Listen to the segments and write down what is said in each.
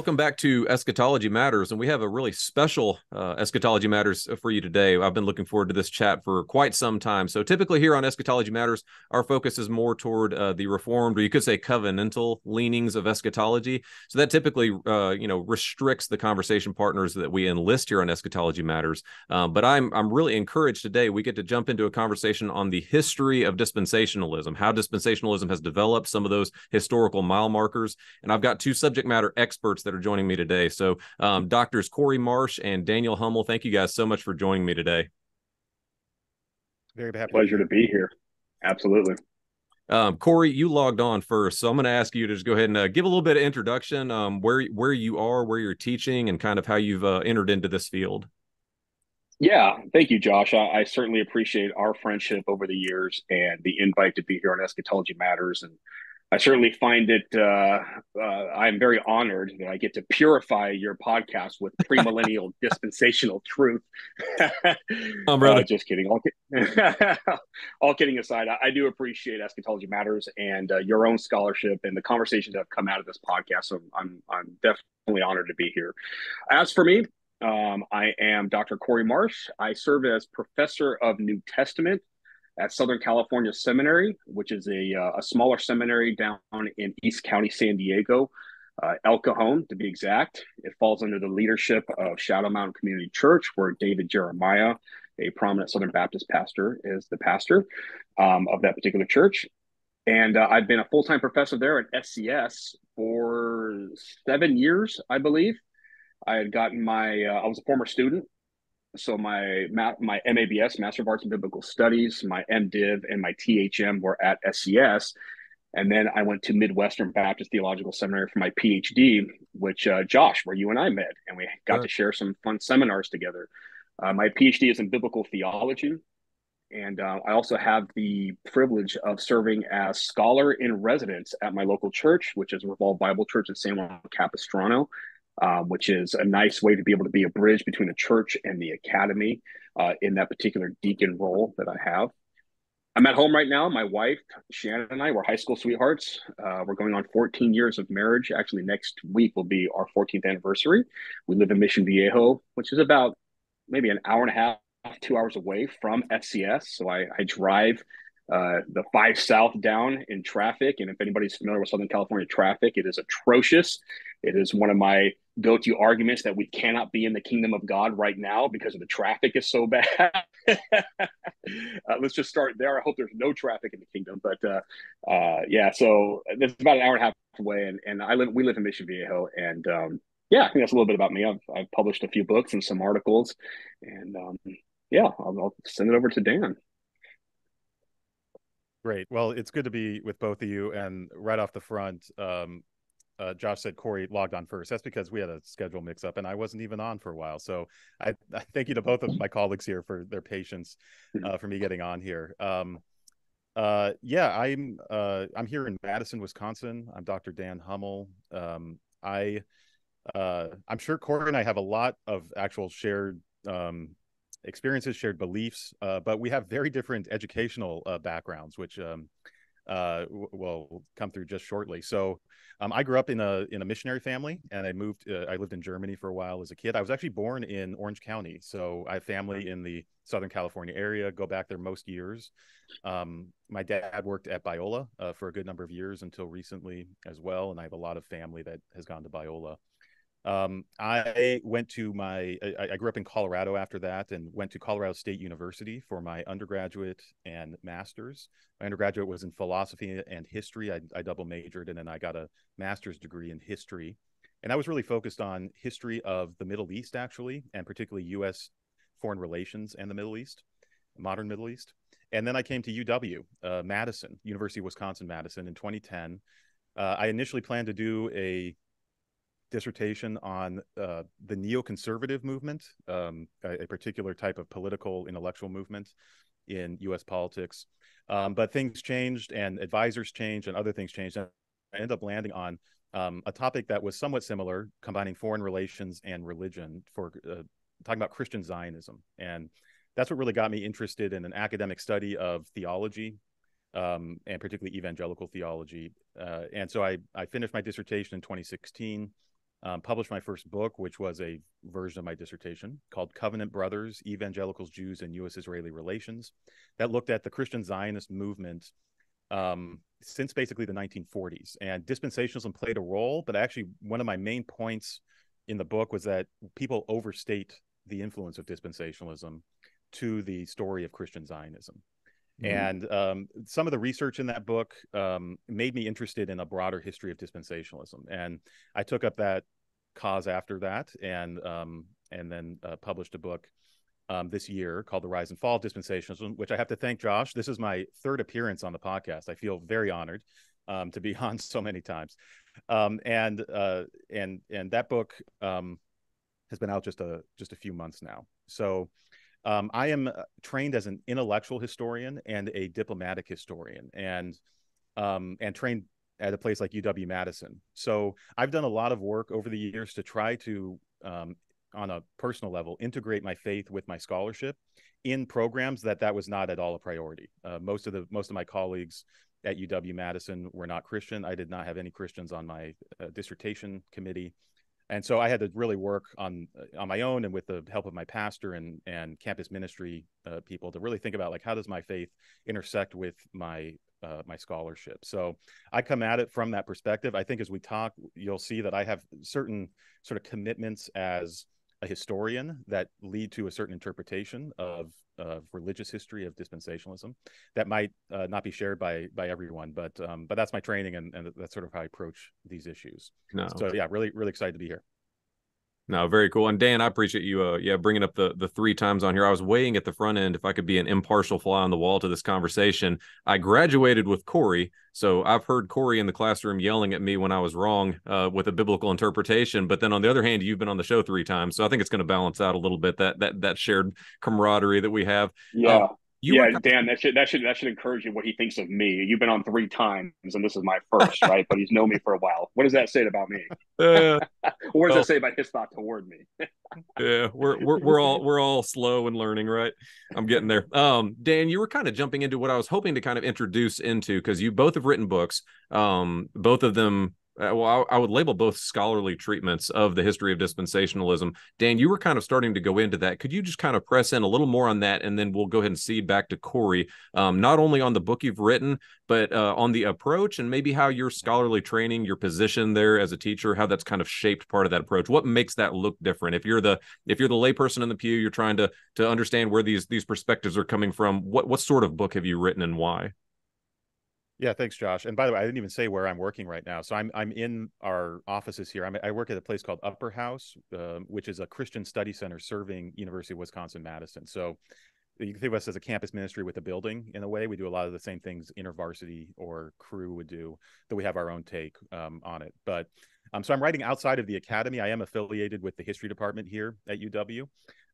Welcome back to Eschatology Matters, and we have a really special uh, Eschatology Matters for you today. I've been looking forward to this chat for quite some time. So, typically here on Eschatology Matters, our focus is more toward uh, the Reformed, or you could say covenantal leanings of eschatology. So that typically, uh, you know, restricts the conversation partners that we enlist here on Eschatology Matters. Um, but I'm I'm really encouraged today. We get to jump into a conversation on the history of dispensationalism, how dispensationalism has developed, some of those historical mile markers, and I've got two subject matter experts experts that are joining me today. So, um, doctors Cory Marsh and Daniel Hummel, thank you guys so much for joining me today. Very happy. Pleasure to be here. Absolutely. Um, Cory, you logged on first, so I'm going to ask you to just go ahead and uh, give a little bit of introduction, um, where where you are, where you're teaching, and kind of how you've uh, entered into this field. Yeah, thank you, Josh. I, I, certainly appreciate our friendship over the years and the invite to be here on Eschatology Matters. And I certainly find it. Uh, uh, I'm very honored that I get to purify your podcast with premillennial dispensational truth. oh, brother. Uh, just kidding. All, all kidding aside, I, I, do appreciate Eschatology Matters and uh, your own scholarship and the conversations that have come out of this podcast. So I'm I'm definitely honored to be here. As for me, um, I am Dr. Cory Marsh. I serve as professor of New Testament at Southern California Seminary, which is a, uh, a smaller seminary down in East County, San Diego, uh, El Cajon to be exact. It falls under the leadership of Shadow Mountain Community Church, where David Jeremiah, a prominent Southern Baptist pastor, is the pastor um, of that particular church. And uh, I've been a full time professor there at SCS for seven years, I believe. I had gotten my, uh, I was a former student so my my MABS, Master of Arts in Biblical Studies, my MDiv, and my THM were at SCS, and then I went to Midwestern Baptist Theological Seminary for my PhD, which uh, Josh, where you and I met, and we got to share some fun seminars together. Uh, my PhD is in biblical theology, and uh, I also have the privilege of serving as scholar in residence at my local church, which is Revolve Bible Church in San Juan Capistrano um, which is a nice way to be able to be a bridge between the church and the academy uh, in that particular deacon role that I have. I'm at home right now. My wife, Shannon, and I were high school sweethearts. Uh, we're going on 14 years of marriage. Actually, next week will be our 14th anniversary. We live in Mission Viejo, which is about maybe an hour and a half, two hours away from SCS. So I, I drive uh, the five south down in traffic. And if anybody's familiar with Southern California traffic, it is atrocious. It is one of my go to arguments that we cannot be in the kingdom of God right now because of the traffic is so bad. uh, let's just start there. I hope there's no traffic in the kingdom. But uh, uh, yeah, so it's about an hour and a half away. And, and I live, we live in Mission Viejo. And um, yeah, I think that's a little bit about me. I've, I've published a few books and some articles. And um, yeah, I'll, I'll send it over to Dan. Great. Well, it's good to be with both of you. And right off the front, um, uh, Josh said Cory logged on first. That's because we had a schedule mix up and I wasn't even on for a while. So I, I thank you to both of my colleagues here for their patience uh, for me getting on here. Um, uh, yeah, I'm uh, I'm here in Madison, Wisconsin. I'm Dr. Dan Hummel. Um, I uh, I'm sure Cory and I have a lot of actual shared um, experiences, shared beliefs, uh, but we have very different educational uh, backgrounds, which um, uh, will come through just shortly. So, um, I grew up in a in a missionary family, and I moved. Uh, I lived in Germany for a while as a kid. I was actually born in Orange County, so I have family in the Southern California area. Go back there most years. Um, my dad worked at Biola uh, for a good number of years until recently as well, and I have a lot of family that has gone to Biola. Um, I went to my, I, I, grew up in Colorado after that and went to Colorado State University for my undergraduate and master's. My undergraduate was in philosophy and history. I, I double majored and then I got a master's degree in history. And I was really focused on history of the Middle East, actually, and particularly U.S. foreign relations and the Middle East, modern Middle East. And then I came to UW, uh, Madison, University of Wisconsin Madison in 2010. Uh, I initially planned to do a dissertation on uh, the neoconservative movement, um, a, a, particular type of political intellectual movement in U.S. politics. Um, but things changed, and advisors changed, and other things changed. And I ended up landing on um, a topic that was somewhat similar, combining foreign relations and religion for uh, talking about Christian Zionism. And that's what really got me interested in an academic study of theology um, and particularly evangelical theology. Uh, and so I, I finished my dissertation in 2016 um, published my first book, which was a version of my dissertation called Covenant Brothers Evangelicals, Jews, and U.S. Israeli Relations, that looked at the Christian Zionist movement um, since basically the 1940s. And dispensationalism played a role, but actually, one of my main points in the book was that people overstate the influence of dispensationalism to the story of Christian Zionism. Mm-hmm. And um, some of the research in that book um, made me interested in a broader history of dispensationalism. And I took up that cause after that, and um, and then uh, published a book um, this year called "The Rise and Fall of Dispensationalism," which I have to thank Josh. This is my third appearance on the podcast. I feel very honored um, to be on so many times, um, and uh, and and that book has been out just a just a few months now. So um, I am uh, trained as an intellectual historian and a diplomatic historian, and um, and trained at a place like UW Madison. So I've done a lot of work over the years to try to, um, on a personal level, integrate my faith with my scholarship in programs that that was not at all a priority. Uh, most of the most of my colleagues at UW Madison were not Christian. I did not have any Christians on my uh, dissertation committee and so I had to really work on on my own and with the help of my pastor and and campus ministry uh, people to really think about like how does my faith intersect with my uh, my scholarship. So I come at it from that perspective. I think as we talk, you'll see that I have certain sort of commitments as a historian that lead to a certain interpretation of of religious history of dispensationalism that might uh, not be shared by by everyone but um, but that's my training and, and that's sort of how i approach these issues no. so yeah really really excited to be here no, very cool. And Dan, I appreciate you, uh, yeah, bringing up the the three times on here. I was weighing at the front end if I could be an impartial fly on the wall to this conversation. I graduated with Cory, so I've heard Cory in the classroom yelling at me when I was wrong uh, with a biblical interpretation. But then on the other hand, you've been on the show three times, so I think it's going to balance out a little bit that that that shared camaraderie that we have. Yeah. Um, you yeah, were... Dan, that should that should that should encourage you what he thinks of me. You've been on three times, and this is my first, right? But he's known me for a while. What does that say about me? Uh, what does well, that say about his thought toward me? yeah, we're we're we're all we're all slow and learning, right? I'm getting there. Um, Dan, you were kind of jumping into what I was hoping to kind of introduce into because you both have written books. Um, both of them uh, well, I, I, would label both scholarly treatments of the history of dispensationalism. Dan, you were kind of starting to go into that. Could you just kind of press in a little more on that, and then we'll go ahead and cede back to Cory, um, not only on the book you've written, but uh, on the approach and maybe how your scholarly training, your position there as a teacher, how that's kind of shaped part of that approach. What makes that look different? If you're the if you're the layperson in the pew, you're trying to to understand where these these perspectives are coming from. What what sort of book have you written and why? Yeah, thanks, Josh. And by the way, I didn't even say where I'm working right now. So I'm I'm in our offices here. I'm, i work at a place called Upper House, uh, which is a Christian study center serving University of Wisconsin Madison. So you can think of us as a campus ministry with a building in a way. We do a lot of the same things InterVarsity or Cru would do, though we have our own take um, on it. But um, so I'm writing outside of the academy. I am affiliated with the history department here at UW.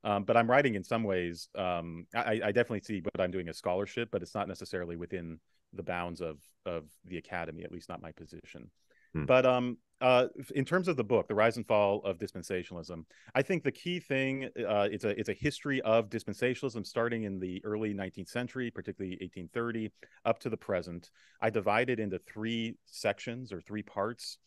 Um, but I'm writing in some ways. Um, I, I, definitely see what I'm doing as scholarship, but it's not necessarily within the bounds of of the academy, at least not my position. Hmm. But um, uh, in terms of the book, The Rise and Fall of Dispensationalism, I think the key thing uh, it's a it's a history of dispensationalism starting in the early 19th century, particularly 1830, up to the present. I divide it into three sections or three parts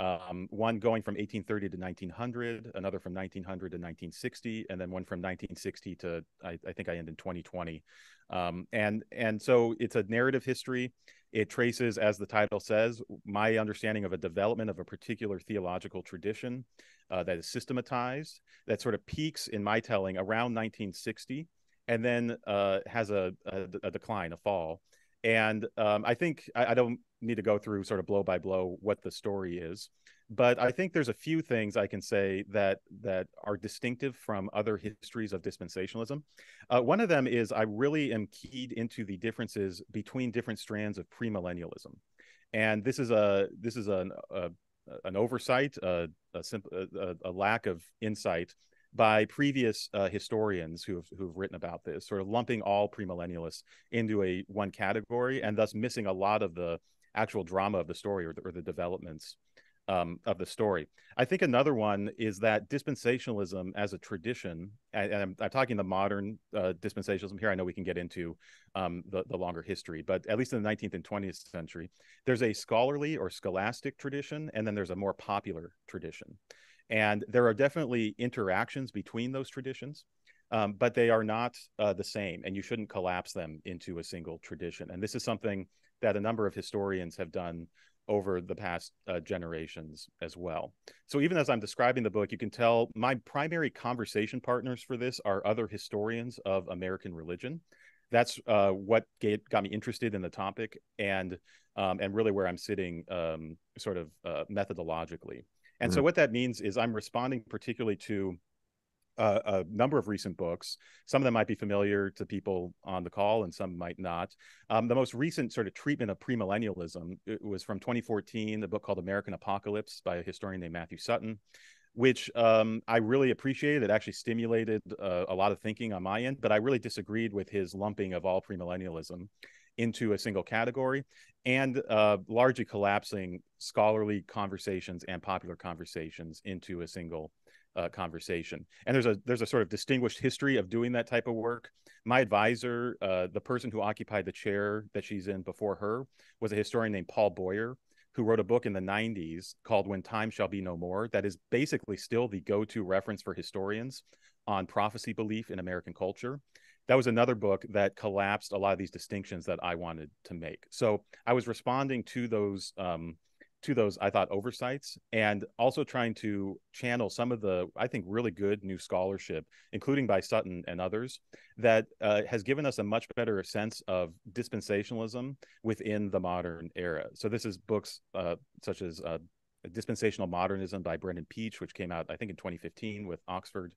um, one going from 1830 to 1900, another from 1900 to 1960, and then one from 1960 to I, I think I end in 2020. Um, and and so it's a narrative history. It traces, as the title says, my understanding of a development of a particular theological tradition uh, that is systematized, that sort of peaks in my telling around 1960, and then uh, has a, a, a decline, a fall. And um, I think I, I, don't need to go through sort of blow by blow what the story is, but I think there's a few things I can say that that are distinctive from other histories of dispensationalism. Uh, one of them is I really am keyed into the differences between different strands of premillennialism, and this is a this is an a, an oversight, a, a, a, a lack of insight by previous uh, historians who have who've written about this, sort of lumping all premillennialists into a one category, and thus missing a lot of the actual drama of the story or the, or the developments um, of the story. I think another one is that dispensationalism as a tradition, and, I'm, I'm, talking the modern uh, dispensationalism here. I know we can get into um, the, the longer history, but at least in the 19th and 20th century, there's a scholarly or scholastic tradition, and then there's a more popular tradition. And there are definitely interactions between those traditions. Um, but they are not uh, the same, and you shouldn't collapse them into a single tradition. And this is something that a number of historians have done over the past uh, generations as well. So even as I'm describing the book, you can tell my primary conversation partners for this are other historians of American religion. That's uh, what got me interested in the topic and um, and really where I'm sitting um, sort of uh, methodologically. And mm-hmm. so what that means is I'm responding particularly to uh, a number of recent books. Some of them might be familiar to people on the call, and some might not. Um, the most recent sort of treatment of premillennialism was from 2014, the book called American Apocalypse by a historian named Matthew Sutton, which um, I really appreciated. It actually stimulated uh, a lot of thinking on my end, but I really disagreed with his lumping of all premillennialism into a single category and uh, largely collapsing scholarly conversations and popular conversations into a single uh, conversation. And there's a there's a sort of distinguished history of doing that type of work. My advisor, uh, the person who occupied the chair that she's in before her, was a historian named Paul Boyer, who wrote a book in the 90s called When Time Shall Be No More. That is basically still the go-to reference for historians on prophecy belief in American culture. That was another book that collapsed a lot of these distinctions that I wanted to make. So I was responding to those um, to those I thought oversights and also trying to channel some of the I think really good new scholarship, including by Sutton and others, that uh, has given us a much better sense of dispensationalism within the modern era. So this is books uh, such as uh, Dispensational Modernism by Brendan Pietsch, which came out I think in 2015 with Oxford.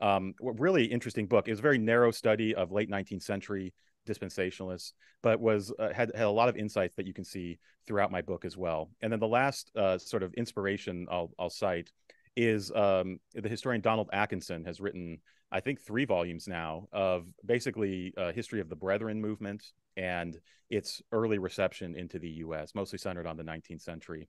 Um, really interesting book. It was a very narrow study of late 19th century dispensationalists, but was uh, had had a lot of insights that you can see throughout my book as well. And then the last uh, sort of inspiration I'll I'll cite is um, the historian Donald Akenson has written I think three volumes now of basically a history of the Brethren movement and its early reception into the U.S., mostly centered on the 19th century.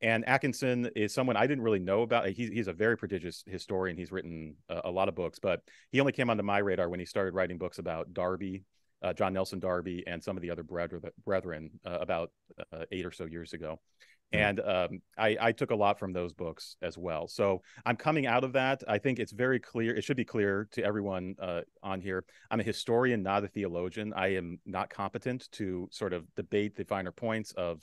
And Akenson is someone I didn't really know about. He's, he's a very prodigious historian. He's written a, a, lot of books, but he only came onto my radar when he started writing books about Darby uh, John Nelson Darby and some of the other brethren uh, about uh, eight or so years ago. Hmm. And um, I, I, took a lot from those books as well. So I'm coming out of that. I think it's very clear. It should be clear to everyone uh, on here. I'm a historian, not a theologian. I am not competent to sort of debate the finer points of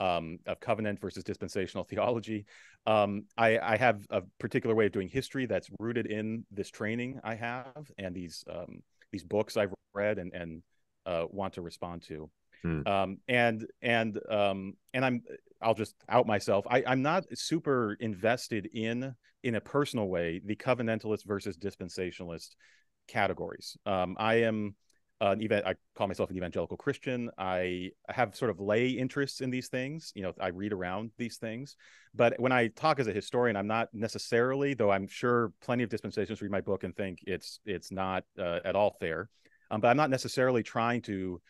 um, of covenant versus dispensational theology. Um, I, I, have a particular way of doing history that's rooted in this training I have and these um, these books I've read and and uh, want to respond to. Hmm. Um, and and um, and I'm I'll just out myself. I, I'm not super invested in in a personal way the covenantalist versus dispensationalist categories. Um, I am an even I call myself an evangelical Christian. I have sort of lay interests in these things. You know, I read around these things. But when I talk as a historian, I'm not necessarily, though I'm sure plenty of dispensations read my book and think it's it's not uh, at all fair. Um, but I'm not necessarily trying to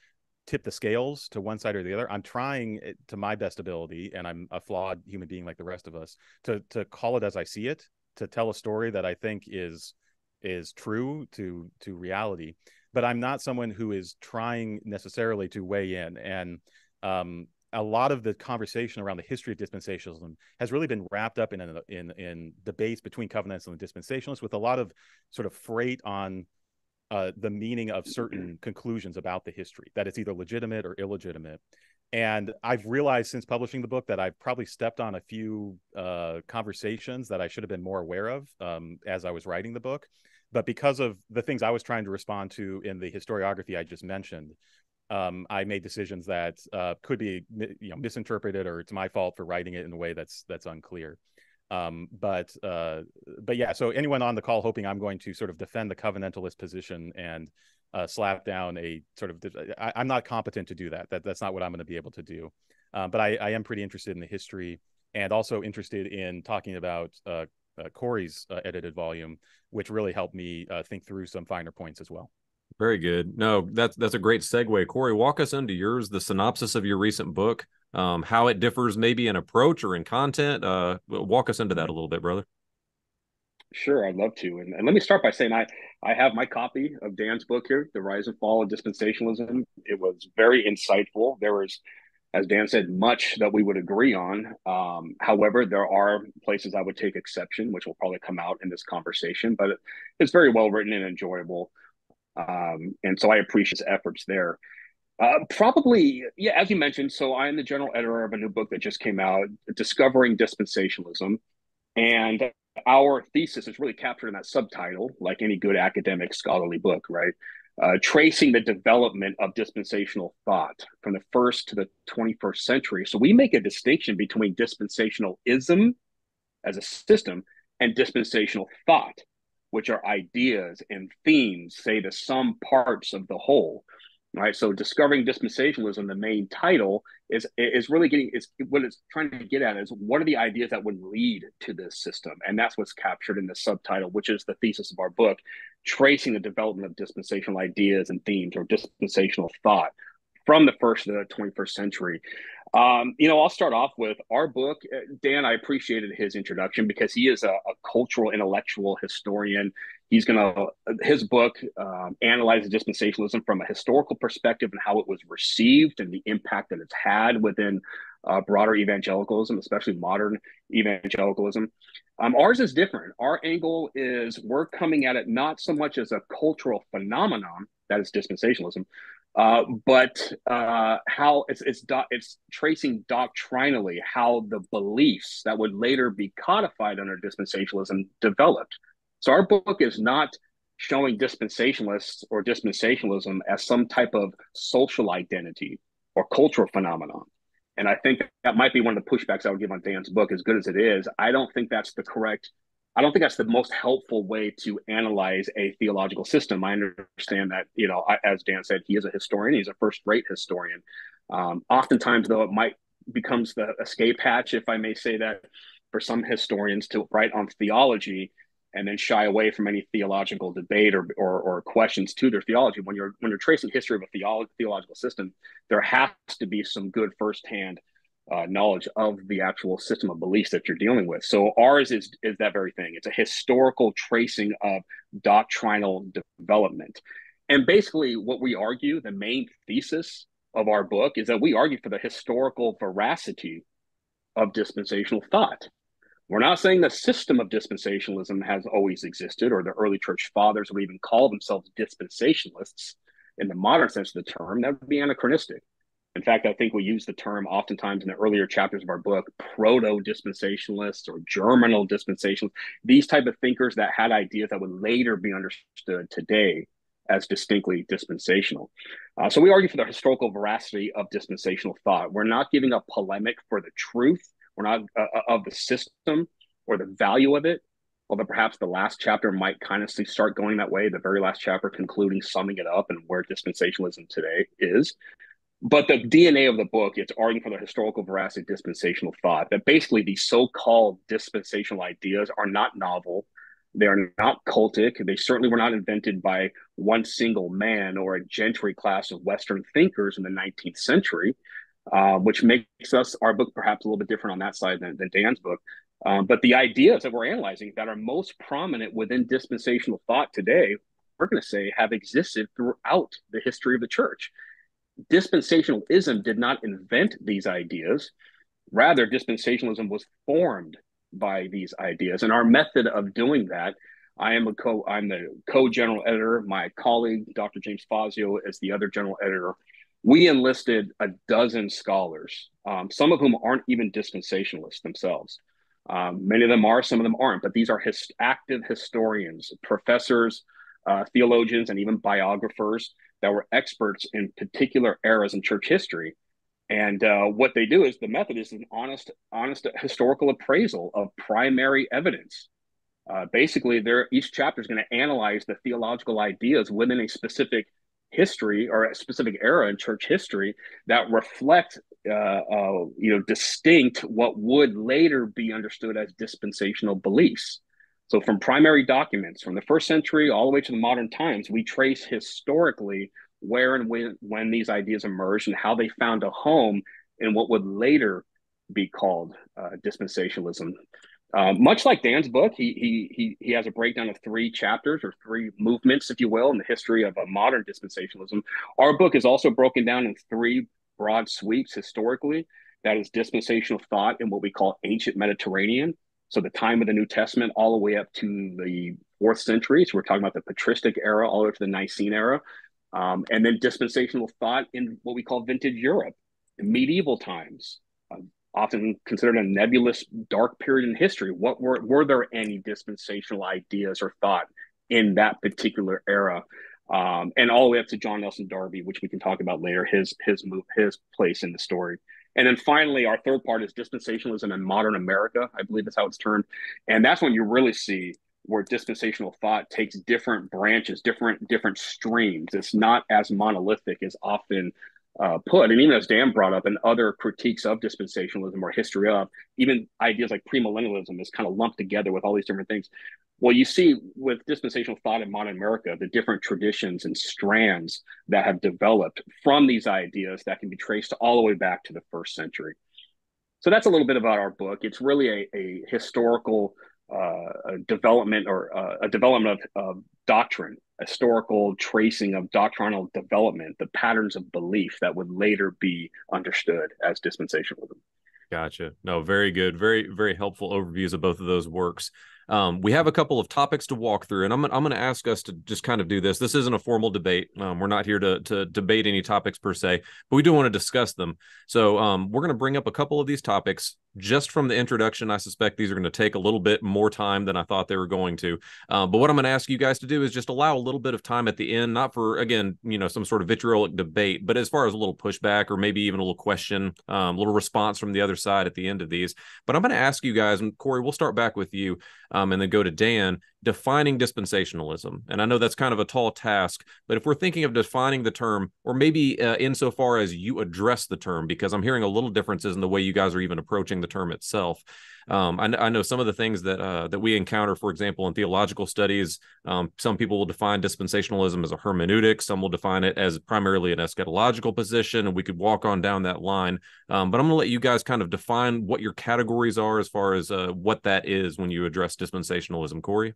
tip the scales to one side or the other. I'm trying eh, to my best ability, and I'm a flawed human being like the rest of us, to to call it as I see it, to tell a story that I think is is true to to reality but I'm not someone who is trying necessarily to weigh in. And um, a lot of the conversation around the history of dispensationalism has really been wrapped up in in in debates between covenants and dispensationalists, with a lot of sort of freight on uh, the meaning of certain conclusions about the history that it's either legitimate or illegitimate. And I've realized since publishing the book that I've probably stepped on a few uh, conversations that I should have been more aware of um, as I was writing the book. But because of the things I was trying to respond to in the historiography I just mentioned, um, I made decisions that uh, could be you know misinterpreted or it's my fault for writing it in a way that's that's unclear. Um, but uh, but yeah, so anyone on the call hoping I'm going to sort of defend the covenantalist position and uh, slap down a sort of I, am not competent to do that. That that's not what I'm going to be able to do. Uh, but I, I am pretty interested in the history and also interested in talking about uh, Cory's uh, edited volume, which really helped me uh, think through some finer points as well. Very good. No, that's that's a great segue. Cory, walk us into yours, the synopsis of your recent book, um, how it differs maybe in approach or in content. Uh, walk us into that a little bit, brother. Sure, I'd love to. And, and let me start by saying I, I have my copy of Dan's book here, The Rise and Fall of Dispensationalism. It was very insightful. There was, as Dan said, much that we would agree on. Um, however, there are places I would take exception, which will probably come out in this conversation, but it, it's very well written and enjoyable. Um, and so I appreciate his efforts there. Uh, probably, yeah, as you mentioned. So I am the general editor of a new book that just came out, Discovering Dispensationalism. And our thesis is really captured in that subtitle, like any good academic scholarly book, right? Uh, tracing the development of dispensational thought from the first to the 21st century. So we make a distinction between dispensationalism as a system and dispensational thought, which are ideas and themes, say the sum parts of the whole right? So discovering dispensationalism the main title is is really getting is what it's trying to get at is what are the ideas that would lead to this system? And that's what's captured in the subtitle which is the thesis of our book tracing the development of dispensational ideas and themes or dispensational thought from the first to the 21st century. Um, you know i'll start off with our book. Uh, dan i appreciated his introduction because he is a, a cultural intellectual historian He's going to, his book um, analyzes dispensationalism from a historical perspective and how it was received and the impact that it's had within uh, broader evangelicalism, especially modern evangelicalism. Um, ours is different. Our angle is we're coming at it not so much as a cultural phenomenon, that is dispensationalism, uh, but uh, how it's it's do, it's tracing doctrinally how the beliefs that would later be codified under dispensationalism developed. So our book is not showing dispensationalists or dispensationalism as some type of social identity or cultural phenomenon. And I think that might be one of the pushbacks I would give on Dan's book, as good as it is. I don't think that's the correct, I don't think that's the most helpful way to analyze a theological system. I understand that, you know, as Dan said, he is a historian, he's a first rate historian. Um, oftentimes, though, it might becomes the escape hatch, if I may say that, for some historians to write on theology and then shy away from any theological debate or, or, or, questions to their theology. When you're when you're tracing history of a theolo- theological system, there has to be some good firsthand uh, knowledge of the actual system of beliefs that you're dealing with. So ours is is that very thing. It's a historical tracing of doctrinal development, and basically what we argue, the main thesis of our book is that we argue for the historical veracity of dispensational thought we're not saying the system of dispensationalism has always existed, or the early church fathers would even call themselves dispensationalists in the modern sense of the term. That would be anachronistic. In fact, I think we use the term oftentimes in the earlier chapters of our book, proto dispensationalists or germinal dispensationalists, these type of thinkers that had ideas that would later be understood today as distinctly dispensational. Uh, so we argue for the historical veracity of dispensational thought. We're not giving up polemic for the truth we're not uh, uh, of the system or the value of it. Although perhaps the last chapter might kind of start going that way, the very last chapter concluding, summing it up, and where dispensationalism today is. But the DNA of the book, it's arguing for the historical veracity of dispensational thought that basically these so called dispensational ideas are not novel. They are not cultic. They certainly were not invented by one single man or a gentry class of Western thinkers in the 19th century uh, which makes us our book perhaps a little bit different on that side than, than Dan's book. Um, but the ideas that we're analyzing that are most prominent within dispensational thought today, we're going to say have existed throughout the history of the church. Dispensationalism did not invent these ideas. Rather, dispensationalism was formed by these ideas. And our method of doing that, I am a co I'm the co-general editor. My colleague, Dr. James Fazio, is the other general editor we enlisted a dozen scholars, um, some of whom aren't even dispensationalists themselves. Um, many of them are, some of them aren't, but these are his, active historians, professors, uh, theologians, and even biographers that were experts in particular eras in church history. And uh, what they do is the method is an honest, honest historical appraisal of primary evidence. Uh, basically, each chapter is going to analyze the theological ideas within a specific history or a specific era in church history that reflect uh, uh, you know distinct what would later be understood as dispensational beliefs so from primary documents from the first century all the way to the modern times we trace historically where and when when these ideas emerged and how they found a home in what would later be called uh, dispensationalism. Uh, much like Dan's book, he, he he he has a breakdown of three chapters or three movements, if you will, in the history of a modern dispensationalism. Our book is also broken down in three broad sweeps historically. That is dispensational thought in what we call ancient Mediterranean, so the time of the New Testament all the way up to the fourth century. So we're talking about the patristic era all the way to the Nicene era. Um, and then dispensational thought in what we call vintage Europe, medieval times, uh, often considered a nebulous, dark period in history. What were were there any dispensational ideas or thought in that particular era? Um, and all the way up to John Nelson Darby, which we can talk about later, his his move, his place in the story. And then finally, our third part is dispensationalism in modern America. I believe that's how it's turned, and that's when you really see where dispensational thought takes different branches, different different streams. It's not as monolithic as often uh, put. And even as Dan brought up, and other critiques of dispensationalism or history of, even ideas like premillennialism is kind of lumped together with all these different things. Well, you see with dispensational thought in modern America, the different traditions and strands that have developed from these ideas that can be traced all the way back to the first century. So that's a little bit about our book. It's really a, a historical uh, a development or uh, a development of, of doctrine, historical tracing of doctrinal development, the patterns of belief that would later be understood as dispensationalism. Gotcha. No, very good. Very, very helpful overviews of both of those works. Um, we have a couple of topics to walk through, and I'm, I'm going to ask us to just kind of do this. This isn't a formal debate. Um, we're not here to, to debate any topics per se, but we do want to discuss them. So um, we're going to bring up a couple of these topics just from the introduction. I suspect these are going to take a little bit more time than I thought they were going to. Uh, but what I'm going to ask you guys to do is just allow a little bit of time at the end, not for, again, you know, some sort of vitriolic debate, but as far as a little pushback or maybe even a little question, um, a little response from the other side at the end of these. But I'm going to ask you guys, and Cory, we'll start back with you um, and then go to Dan, defining dispensationalism. And I know that's kind of a tall task, but if we're thinking of defining the term, or maybe uh, insofar as you address the term, because I'm hearing a little differences in the way you guys are even approaching the term itself. Um, I, I, know some of the things that uh, that we encounter, for example, in theological studies. Um, some people will define dispensationalism as a hermeneutic. Some will define it as primarily an eschatological position, and we could walk on down that line. Um, but I'm going to let you guys kind of define what your categories are as far as uh, what that is when you address dispensationalism. Cory.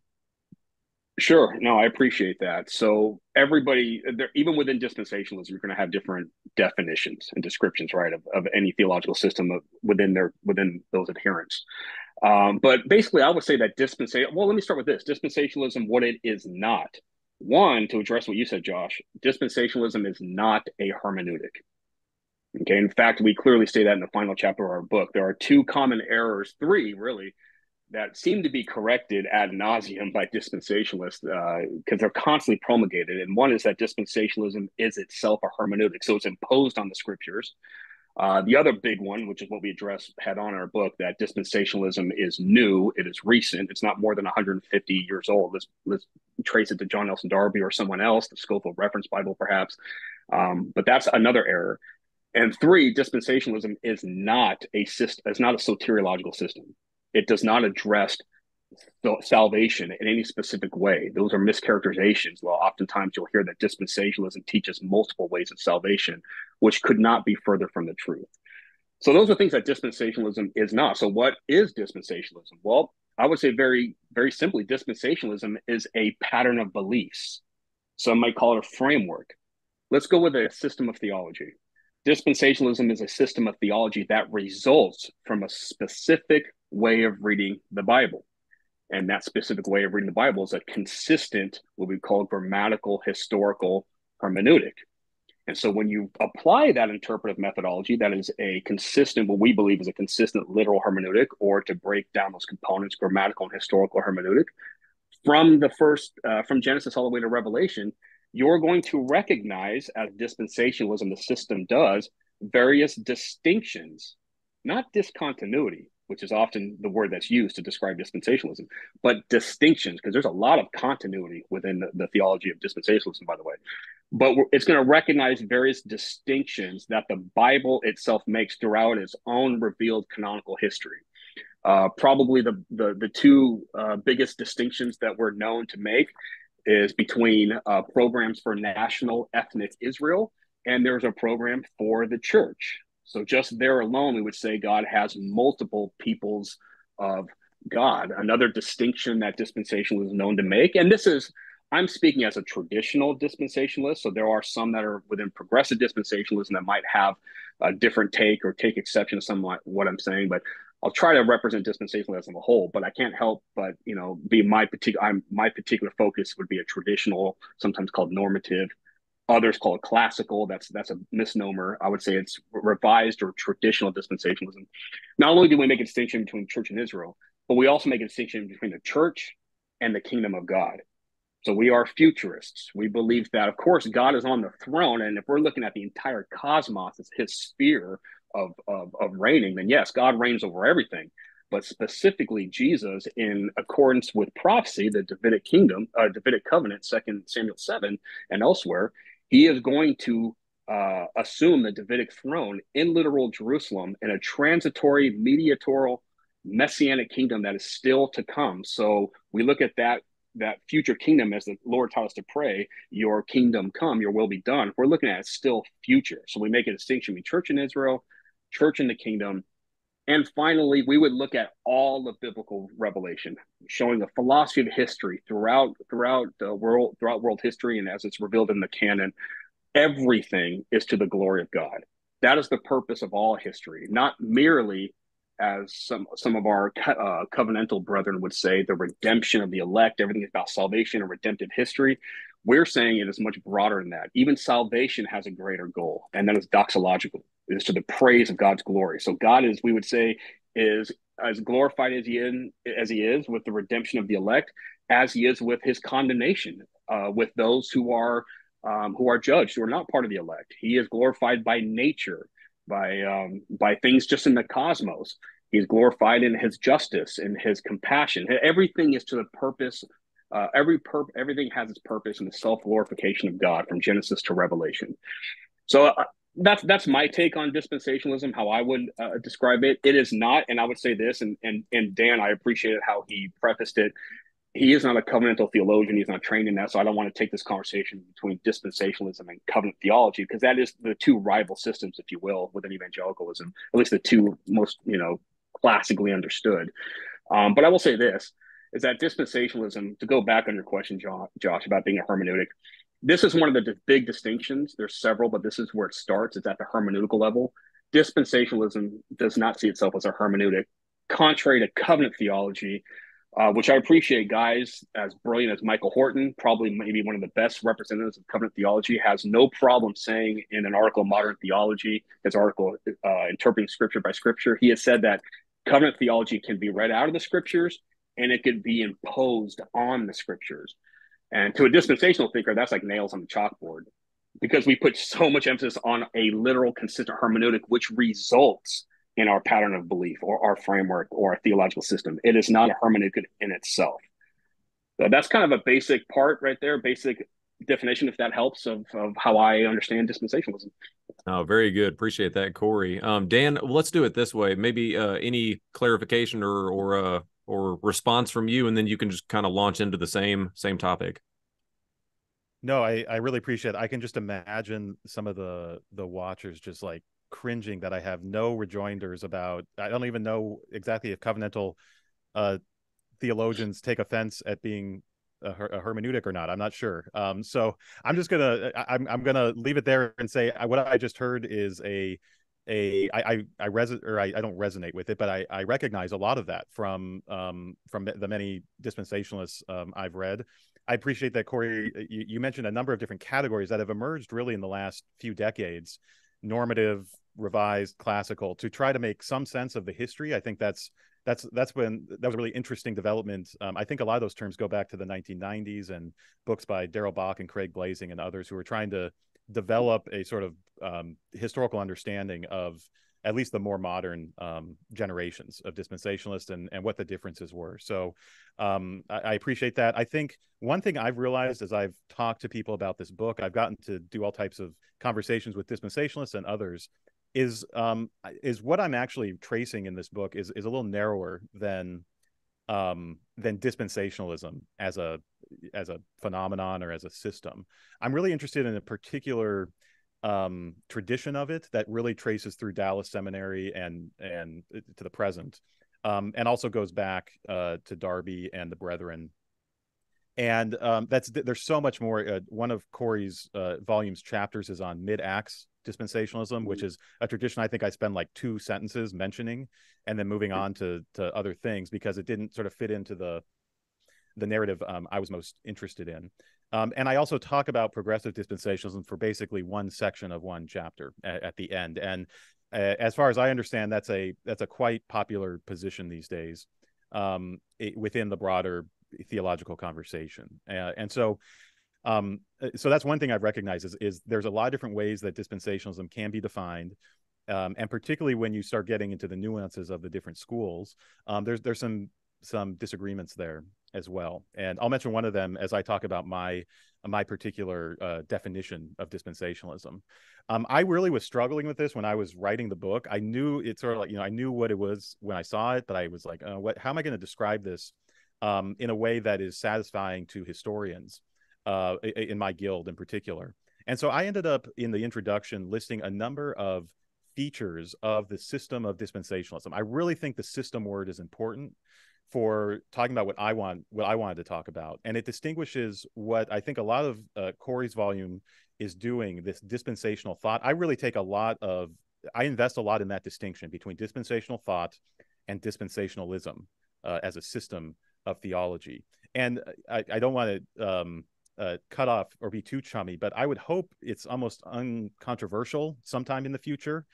Sure. No, I appreciate that. So everybody, even within dispensationalism, you're going to have different definitions and descriptions, right, of, of any theological system of, within their within those adherents. Um, but basically, I would say that dispensation. Well, let me start with this: dispensationalism, what it is not. One, to address what you said, Josh, dispensationalism is not a hermeneutic. Okay. In fact, we clearly say that in the final chapter of our book. There are two common errors, three really, that seem to be corrected ad nauseum by dispensationalists because uh, they're constantly promulgated. And one is that dispensationalism is itself a hermeneutic, so it's imposed on the scriptures. Uh, the other big one, which is what we address head on in our book, that dispensationalism is new, it is recent, it's not more than 150 years old. Let's, let's trace it to John Nelson Darby or someone else, the Scofield Reference Bible, perhaps. Um, but that's another error. And three, dispensationalism is not a system, it's not a soteriological system. It does not address salvation in any specific way. Those are mischaracterizations. Well, oftentimes you'll hear that dispensationalism teaches multiple ways of salvation, which could not be further from the truth. So those are things that dispensationalism is not. So what is dispensationalism? Well, I would say very, very simply, dispensationalism is a pattern of beliefs. Some might call it a framework. Let's go with a system of theology. Dispensationalism is a system of theology that results from a specific way of reading the Bible. And that specific way of reading the Bible is a consistent, what we call grammatical, historical hermeneutic. And so when you apply that interpretive methodology, that is a consistent, what we believe is a consistent literal hermeneutic, or to break down those components, grammatical and historical hermeneutic, from the first, uh, from Genesis all the way to Revelation, you're going to recognize, as dispensationalism, the system does, various distinctions, not discontinuity, which is often the word that's used to describe dispensationalism, but distinctions, because there's a lot of continuity within the, the theology of dispensationalism, by the way. But it's going to recognize various distinctions that the Bible itself makes throughout its own revealed canonical history. Uh, probably the the, the two uh, biggest distinctions that we're known to make is between uh, programs for national ethnic Israel and there's a program for the church So just there alone, we would say God has multiple peoples of God. Another distinction that dispensationalism is known to make, and this is I'm speaking as a traditional dispensationalist. So there are some that are within progressive dispensationalism that might have a different take or take exception to some what I'm saying. But I'll try to represent dispensationalism as a whole. But I can't help but you know be my particular I'm my particular focus would be a traditional, sometimes called normative. Others call it classical. That's that's a misnomer. I would say it's revised or traditional dispensationalism. Not only do we make a distinction between church and Israel, but we also make a distinction between the church and the kingdom of God. So we are futurists. We believe that, of course, God is on the throne. And if we're looking at the entire cosmos as his sphere of, of, of reigning, then yes, God reigns over everything. But specifically, Jesus, in accordance with prophecy, the Davidic kingdom, uh, Davidic covenant, Second Samuel 7, and elsewhere, he is going to uh, assume the Davidic throne in literal Jerusalem in a transitory, mediatorial, messianic kingdom that is still to come. So we look at that that future kingdom as the Lord taught us to pray, your kingdom come, your will be done. We're looking at it still future. So we make a distinction between church in Israel, church in the kingdom. And finally, we would look at all the biblical revelation, showing the philosophy of history throughout throughout the world, throughout world history, and as it's revealed in the canon, everything is to the glory of God. That is the purpose of all history, not merely as some some of our uh, covenantal brethren would say, the redemption of the elect. Everything is about salvation and redemptive history. We're saying it is much broader than that. Even salvation has a greater goal, and that is doxological. It is to the praise of God's glory. So God is, we would say, is as glorified as he is, as he is with the redemption of the elect, as he is with his condemnation, uh, with those who are um, who are judged, who are not part of the elect. He is glorified by nature by um, by things just in the cosmos. He's glorified in his justice and his compassion. Everything is to the purpose. Uh, every perp, everything has its purpose in the self glorification of God from Genesis to Revelation. So uh, that's that's my take on dispensationalism. How I would uh, describe it. It is not, and I would say this, and and and Dan, I appreciated how he prefaced it he is not a covenantal theologian. He's not trained in that. So I don't want to take this conversation between dispensationalism and covenant theology because that is the two rival systems, if you will, within evangelicalism, at least the two most, you know, classically understood. Um, but I will say this is that dispensationalism, to go back on your question, Josh, about being a hermeneutic, this is one of the big distinctions. There's several, but this is where it starts. It's at the hermeneutical level. Dispensationalism does not see itself as a hermeneutic. Contrary to covenant theology, uh, which I appreciate. Guys as brilliant as Michael Horton, probably maybe one of the best representatives of covenant theology, has no problem saying in an article, Modern Theology, his article, uh, Interpreting Scripture by Scripture, he has said that covenant theology can be read out of the Scriptures and it could be imposed on the Scriptures. And to a dispensational thinker, that's like nails on the chalkboard because we put so much emphasis on a literal, consistent hermeneutic, which results in our pattern of belief or our framework or our theological system. It is not a hermeneutic in itself. So that's kind of a basic part right there, basic definition, if that helps, of, of how I understand dispensationalism. Oh, very good. Appreciate that, Cory. Um, Dan, let's do it this way. Maybe uh, any clarification or or uh, or response from you, and then you can just kind of launch into the same same topic. No, I, I really appreciate it. I can just imagine some of the the watchers just like cringing that I have no rejoinders about. I don't even know exactly if covenantal uh, theologians take offense at being a, a, hermeneutic or not. I'm not sure. Um, so I'm just gonna I'm I'm gonna leave it there and say what I just heard is a a I I, I res or I, I don't resonate with it, but I I recognize a lot of that from um from the many dispensationalists um, I've read. I appreciate that Cory. You, you mentioned a number of different categories that have emerged really in the last few decades normative revised classical to try to make some sense of the history i think that's that's that's been that was a really interesting development um, i think a lot of those terms go back to the 1990s and books by Darrell Bock and craig Blaising and others who were trying to develop a sort of um, historical understanding of at least the more modern um, generations of dispensationalists and, and what the differences were. So um, I, I, appreciate that. I think one thing I've realized as I've talked to people about this book, I've gotten to do all types of conversations with dispensationalists and others. Is um, is what I'm actually tracing in this book is is a little narrower than um, than dispensationalism as a as a phenomenon or as a system. I'm really interested in a particular um, tradition of it that really traces through Dallas Seminary and and uh, to the present, um, and also goes back uh, to Darby and the Brethren. And um, that's there's so much more. Uh, one of Cory's uh, volumes chapters is on mid acts dispensationalism, which mm-hmm. is a tradition I think I spend like two sentences mentioning, and then moving on to to other things because it didn't sort of fit into the the narrative um, I was most interested in. Um, and I also talk about progressive dispensationalism for basically one section of one chapter at, at the end. And uh, as far as I understand, that's a that's a quite popular position these days um, it, within the broader theological conversation. Uh, and so, um, uh, so that's one thing I've recognized is, is there's a lot of different ways that dispensationalism can be defined. Um, and particularly when you start getting into the nuances of the different schools, um, there's there's some some disagreements there as well. And I'll mention one of them as I talk about my my particular uh, definition of dispensationalism. Um, I really was struggling with this when I was writing the book. I knew it sort of like you know I knew what it was when I saw it, but I was like, uh, what? How am I going to describe this um, in a way that is satisfying to historians uh, in my guild in particular? And so I ended up in the introduction listing a number of features of the system of dispensationalism. I really think the system word is important for talking about what I want, what I wanted to talk about, and it distinguishes what I think a lot of uh, Cory's volume is doing. This dispensational thought. I really take a lot of, I invest a lot in that distinction between dispensational thought and dispensationalism uh, as a system of theology. And I, I don't want to um, uh, cut off or be too chummy, but I would hope it's almost uncontroversial sometime in the future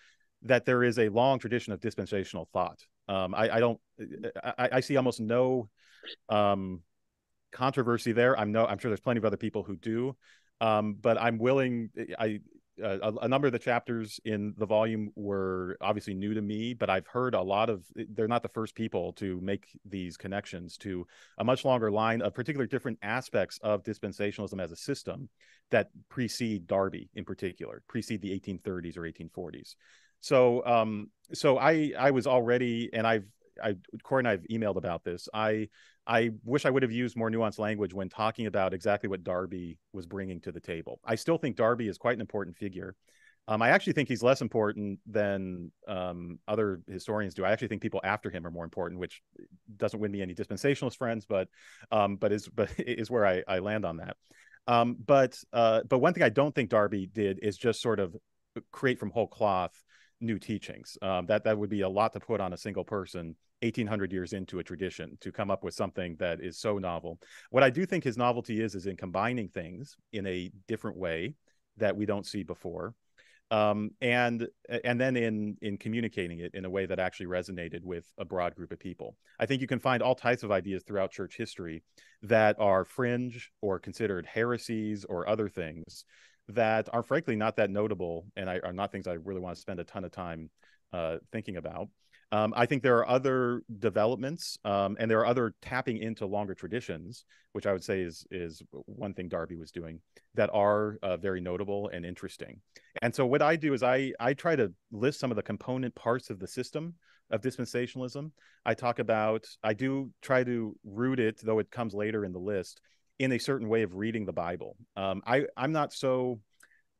that there is a long tradition of dispensational thought um, I, I, don't. I, I, see almost no um, controversy there. I'm no. I'm sure there's plenty of other people who do, um, but I'm willing. I uh, a, a, number of the chapters in the volume were obviously new to me, but I've heard a lot of. They're not the first people to make these connections to a much longer line of particular different aspects of dispensationalism as a system that precede Darby, in particular, precede the 1830s or 1840s. So um, so I I was already and I've I Cory and I've emailed about this. I I wish I would have used more nuanced language when talking about exactly what Darby was bringing to the table. I still think Darby is quite an important figure. Um, I actually think he's less important than um, other historians do. I actually think people after him are more important, which doesn't win me any dispensationalist friends, but um, but is but is where I, I land on that. Um, but uh, but one thing I don't think Darby did is just sort of create from whole cloth new teachings. Um, that that would be a lot to put on a single person 1800 years into a tradition to come up with something that is so novel. What I do think his novelty is is in combining things in a different way that we don't see before. Um, and and then in in communicating it in a way that actually resonated with a broad group of people. I think you can find all types of ideas throughout church history that are fringe or considered heresies or other things that are frankly not that notable and I, are not things I really want to spend a ton of time uh, thinking about. Um, I think there are other developments, um, and there are other tapping into longer traditions, which I would say is is one thing Darby was doing that are uh, very notable and interesting. And so what I do is I I try to list some of the component parts of the system of dispensationalism. I talk about I do try to root it, though it comes later in the list, in a certain way of reading the Bible. Um, I I'm not so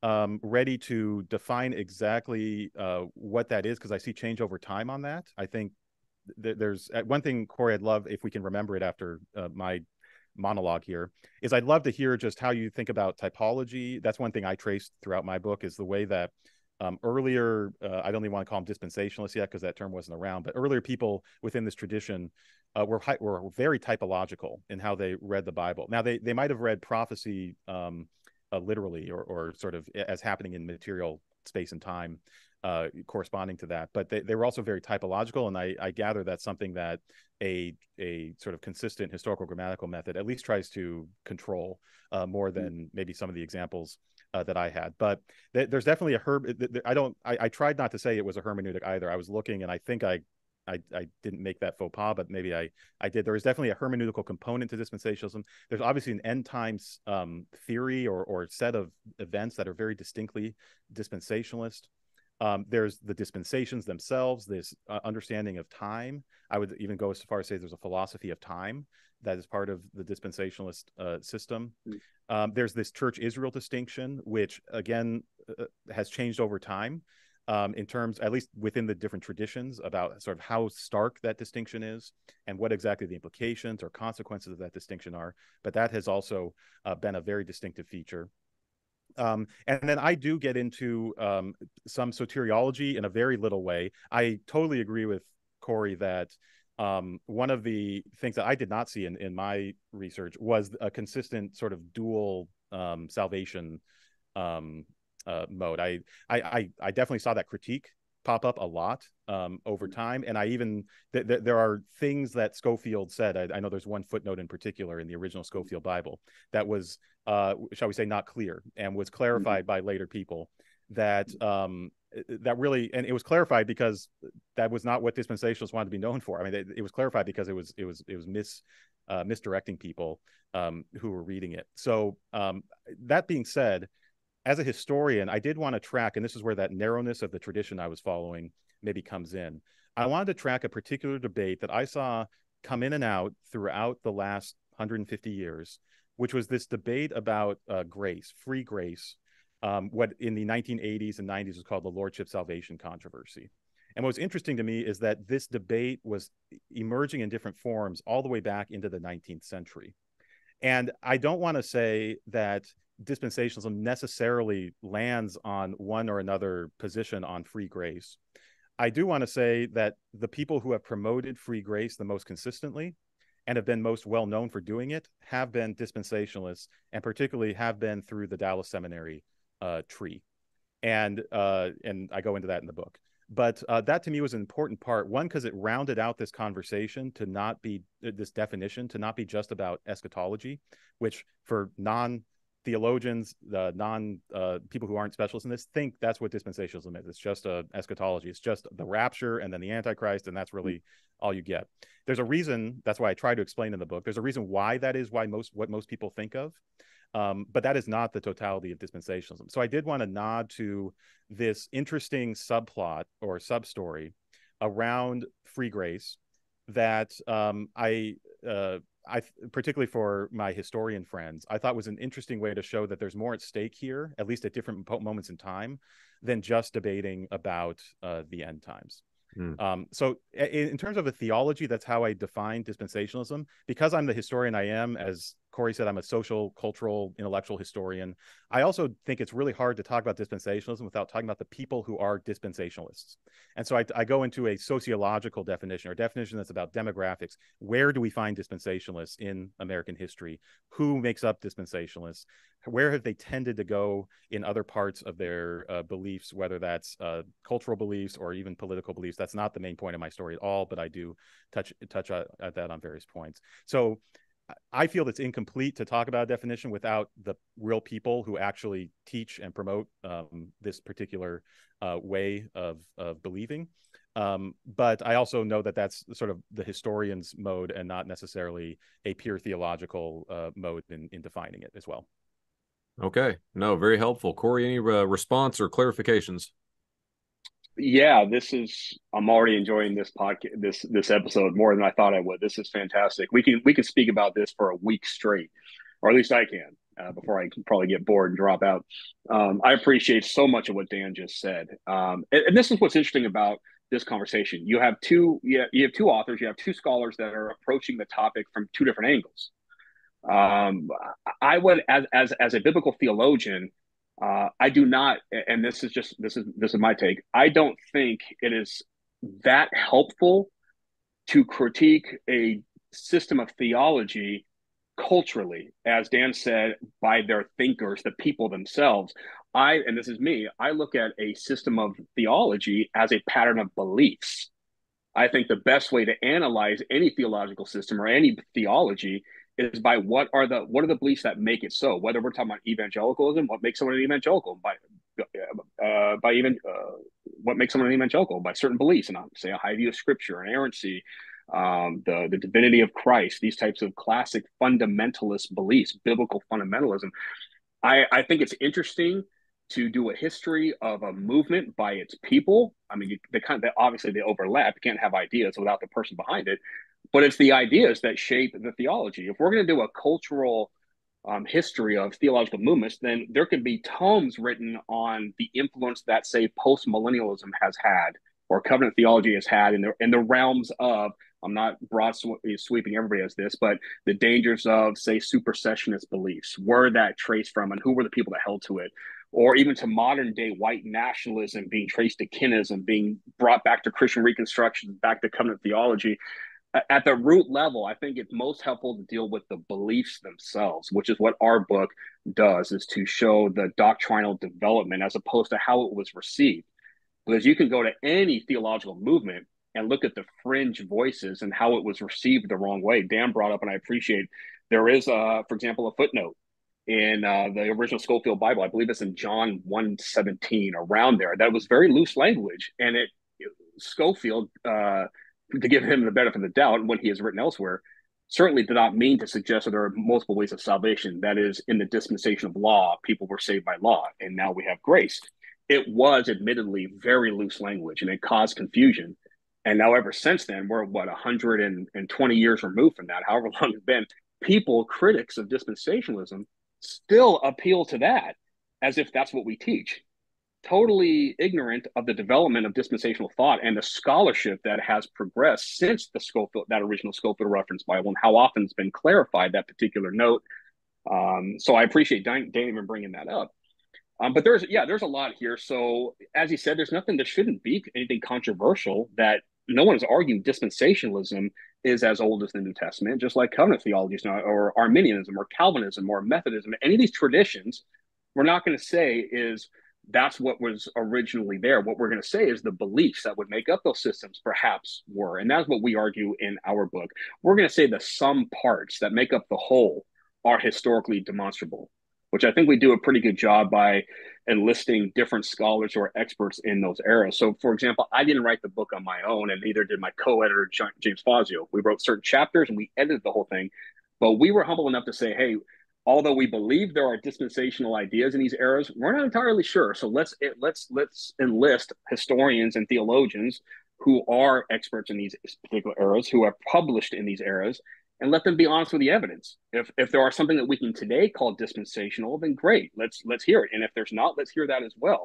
um, ready to define exactly uh, what that is because I see change over time on that. I think th- there's uh, one thing, Cory. I'd love if we can remember it after uh, my monologue here. Is I'd love to hear just how you think about typology. That's one thing I traced throughout my book is the way that um, earlier, uh, I don't even want to call them dispensationalists yet because that term wasn't around, but earlier people within this tradition uh, were were very typological in how they read the Bible. Now they they might have read prophecy um, uh, literally or or sort of as happening in material space and time uh, corresponding to that. But they, they were also very typological, and I, I gather that's something that a a sort of consistent historical grammatical method at least tries to control uh, more mm-hmm. than maybe some of the examples uh, that I had. But th- there's definitely a herb. I don't. I, I, tried not to say it was a hermeneutic either. I was looking, and I think I I, I didn't make that faux pas, but maybe I, I did. There is definitely a hermeneutical component to dispensationalism. There's obviously an end times um, theory or, or set of events that are very distinctly dispensationalist. Um, there's the dispensations themselves, this uh, understanding of time. I would even go as far as say there's a philosophy of time that is part of the dispensationalist uh, system. Mm. Um, there's this church Israel distinction, which again uh, has changed over time um, in terms, at least within the different traditions, about sort of how stark that distinction is and what exactly the implications or consequences of that distinction are. But that has also uh, been a very distinctive feature. Um, and then I do get into um, some soteriology in a very little way. I totally agree with Cory that um, one of the things that I did not see in, in my research was a consistent sort of dual um, salvation um, uh, mode. I, I I definitely saw that critique pop up a lot um, over mm. time, and I even th- th- there are things that Scofield said. I, I, know there's one footnote in particular in the original Scofield Bible that was, uh, shall we say, not clear and was clarified mm-hmm. by later people that um, that really and it was clarified because that was not what dispensationalists wanted to be known for. I mean, it, it was clarified because it was it was it was mis uh, misdirecting people um, who were reading it. So um, that being said, as a historian, I did want to track, and this is where that narrowness of the tradition I was following maybe comes in. I wanted to track a particular debate that I saw come in and out throughout the last 150 years, which was this debate about uh, grace, free grace, um, what in the 1980s and 90s was called the Lordship Salvation controversy. And what's interesting to me is that this debate was emerging in different forms all the way back into the 19th century. And I don't want to say that dispensationalism necessarily lands on one or another position on free grace. I do want to say that the people who have promoted free grace the most consistently and have been most well known for doing it have been dispensationalists and particularly have been through the Dallas Seminary uh, tree. And uh, and I go into that in the book but uh, that to me was an important part one because it rounded out this conversation to not be uh, this definition to not be just about eschatology which for non theologians, the non uh, people who aren't specialists in this, think that's what dispensationalism is. It's just a eschatology. It's just the rapture and then the Antichrist, and that's really all you get. There's a reason. That's why I try to explain in the book. There's a reason why that is why most what most people think of. Um, but that is not the totality of dispensationalism. So I did want to nod to this interesting subplot or sub story around free grace that um, I uh, I particularly for my historian friends, I thought was an interesting way to show that there's more at stake here, at least at different moments in time, than just debating about uh, the end times. Mm. Um, so, in, in terms of a theology, that's how I define dispensationalism. Because I'm the historian I am, as Cory said, I'm a social, cultural, intellectual historian. I also think it's really hard to talk about dispensationalism without talking about the people who are dispensationalists. And so I, I go into a sociological definition or definition that's about demographics. Where do we find dispensationalists in American history? Who makes up dispensationalists? Where have they tended to go in other parts of their uh, beliefs, whether that's uh, cultural beliefs or even political beliefs? That's not the main point of my story at all, but I do touch touch at that on various points. So I feel it's incomplete to talk about a definition without the real people who actually teach and promote um, this particular uh, way of, of believing. Um, but I also know that that's sort of the historian's mode and not necessarily a pure theological uh, mode in, in defining it as well. Okay. No, very helpful. Cory, any uh, response or clarifications? Yeah, this is. I'm already enjoying this podcast, this this episode more than I thought I would. This is fantastic. We can we can speak about this for a week straight, or at least I can. Uh, before I can probably get bored and drop out. Um, I appreciate so much of what Dan just said, um, and, and, this is what's interesting about this conversation. You have two, you have, you have two authors, you have two scholars that are approaching the topic from two different angles. Um, I would, as as as a biblical theologian, uh, I do not, and this is just this is this is my take. I don't think it is that helpful to critique a system of theology culturally, as Dan said, by their thinkers, the people themselves. I, and this is me, I look at a system of theology as a pattern of beliefs. I think the best way to analyze any theological system or any theology is by what are the what are the beliefs that make it so. Whether we're talking about evangelicalism, what makes someone an evangelical by uh, by even uh, what makes someone an evangelical by certain beliefs, and I'll say a high view of Scripture, inerrancy, um, the the divinity of Christ, these types of classic fundamentalist beliefs, biblical fundamentalism. I I think it's interesting to do a history of a movement by its people. I mean, they kind of they, obviously they overlap. You can't have ideas without the person behind it, but it's the ideas that shape the theology. If we're going to do a cultural um, history of theological movements, then there could be tomes written on the influence that, say, post millennialism has had or covenant theology has had in the in the realms of I'm not broad sweeping everybody as this, but the dangers of say supersessionist beliefs, where that traced from, and who were the people that held to it, or even to modern day white nationalism being traced to kinism, being brought back to Christian Reconstruction, back to covenant theology. At the root level, I think it's most helpful to deal with the beliefs themselves, which is what our book does, is to show the doctrinal development as opposed to how it was received because you can go to any theological movement and look at the fringe voices and how it was received the wrong way. Dan brought up, and I appreciate there is, uh, for example, a footnote in uh, the original Scofield Bible. I believe it's in John 117, around there. That was very loose language. And it, Scofield, uh, to give him the benefit of the doubt when he has written elsewhere, certainly did not mean to suggest that there are multiple ways of salvation. That is, in the dispensation of law, people were saved by law, and now we have grace it was admittedly very loose language and it caused confusion. And now, ever since then, we're what 120 years removed from that, however long it's been. People, critics of dispensationalism, still appeal to that as if that's what we teach. Totally ignorant of the development of dispensational thought and the scholarship that has progressed since the Scofield, that original Scofield reference Bible, and how often it's been clarified that particular note. Um, so I appreciate Dan, Dan even bringing that up. Um, but there's yeah, there's a lot here. So as he said, there's nothing that shouldn't be anything controversial. That no one has argued dispensationalism is as old as the New Testament, just like covenant theology or Arminianism or Calvinism or Methodism. Any of these traditions, we're not going to say is that's what was originally there. What we're going to say is the beliefs that would make up those systems perhaps were. And that's what we argue in our book. We're going to say the sum parts that make up the whole are historically demonstrable which I think we do a pretty good job by enlisting different scholars or experts in those eras. So, for example, I didn't write the book on my own, and neither did my co-editor James Fazio. We wrote certain chapters and we edited the whole thing, but we were humble enough to say, "Hey, although we believe there are dispensational ideas in these eras, we're not entirely sure. So let's let's let's enlist historians and theologians." Who are experts in these particular eras, who have published in these eras, and let them be honest with the evidence. If if there are something that we can today call dispensational, then great, let's let's hear it. And if there's not, let's hear that as well.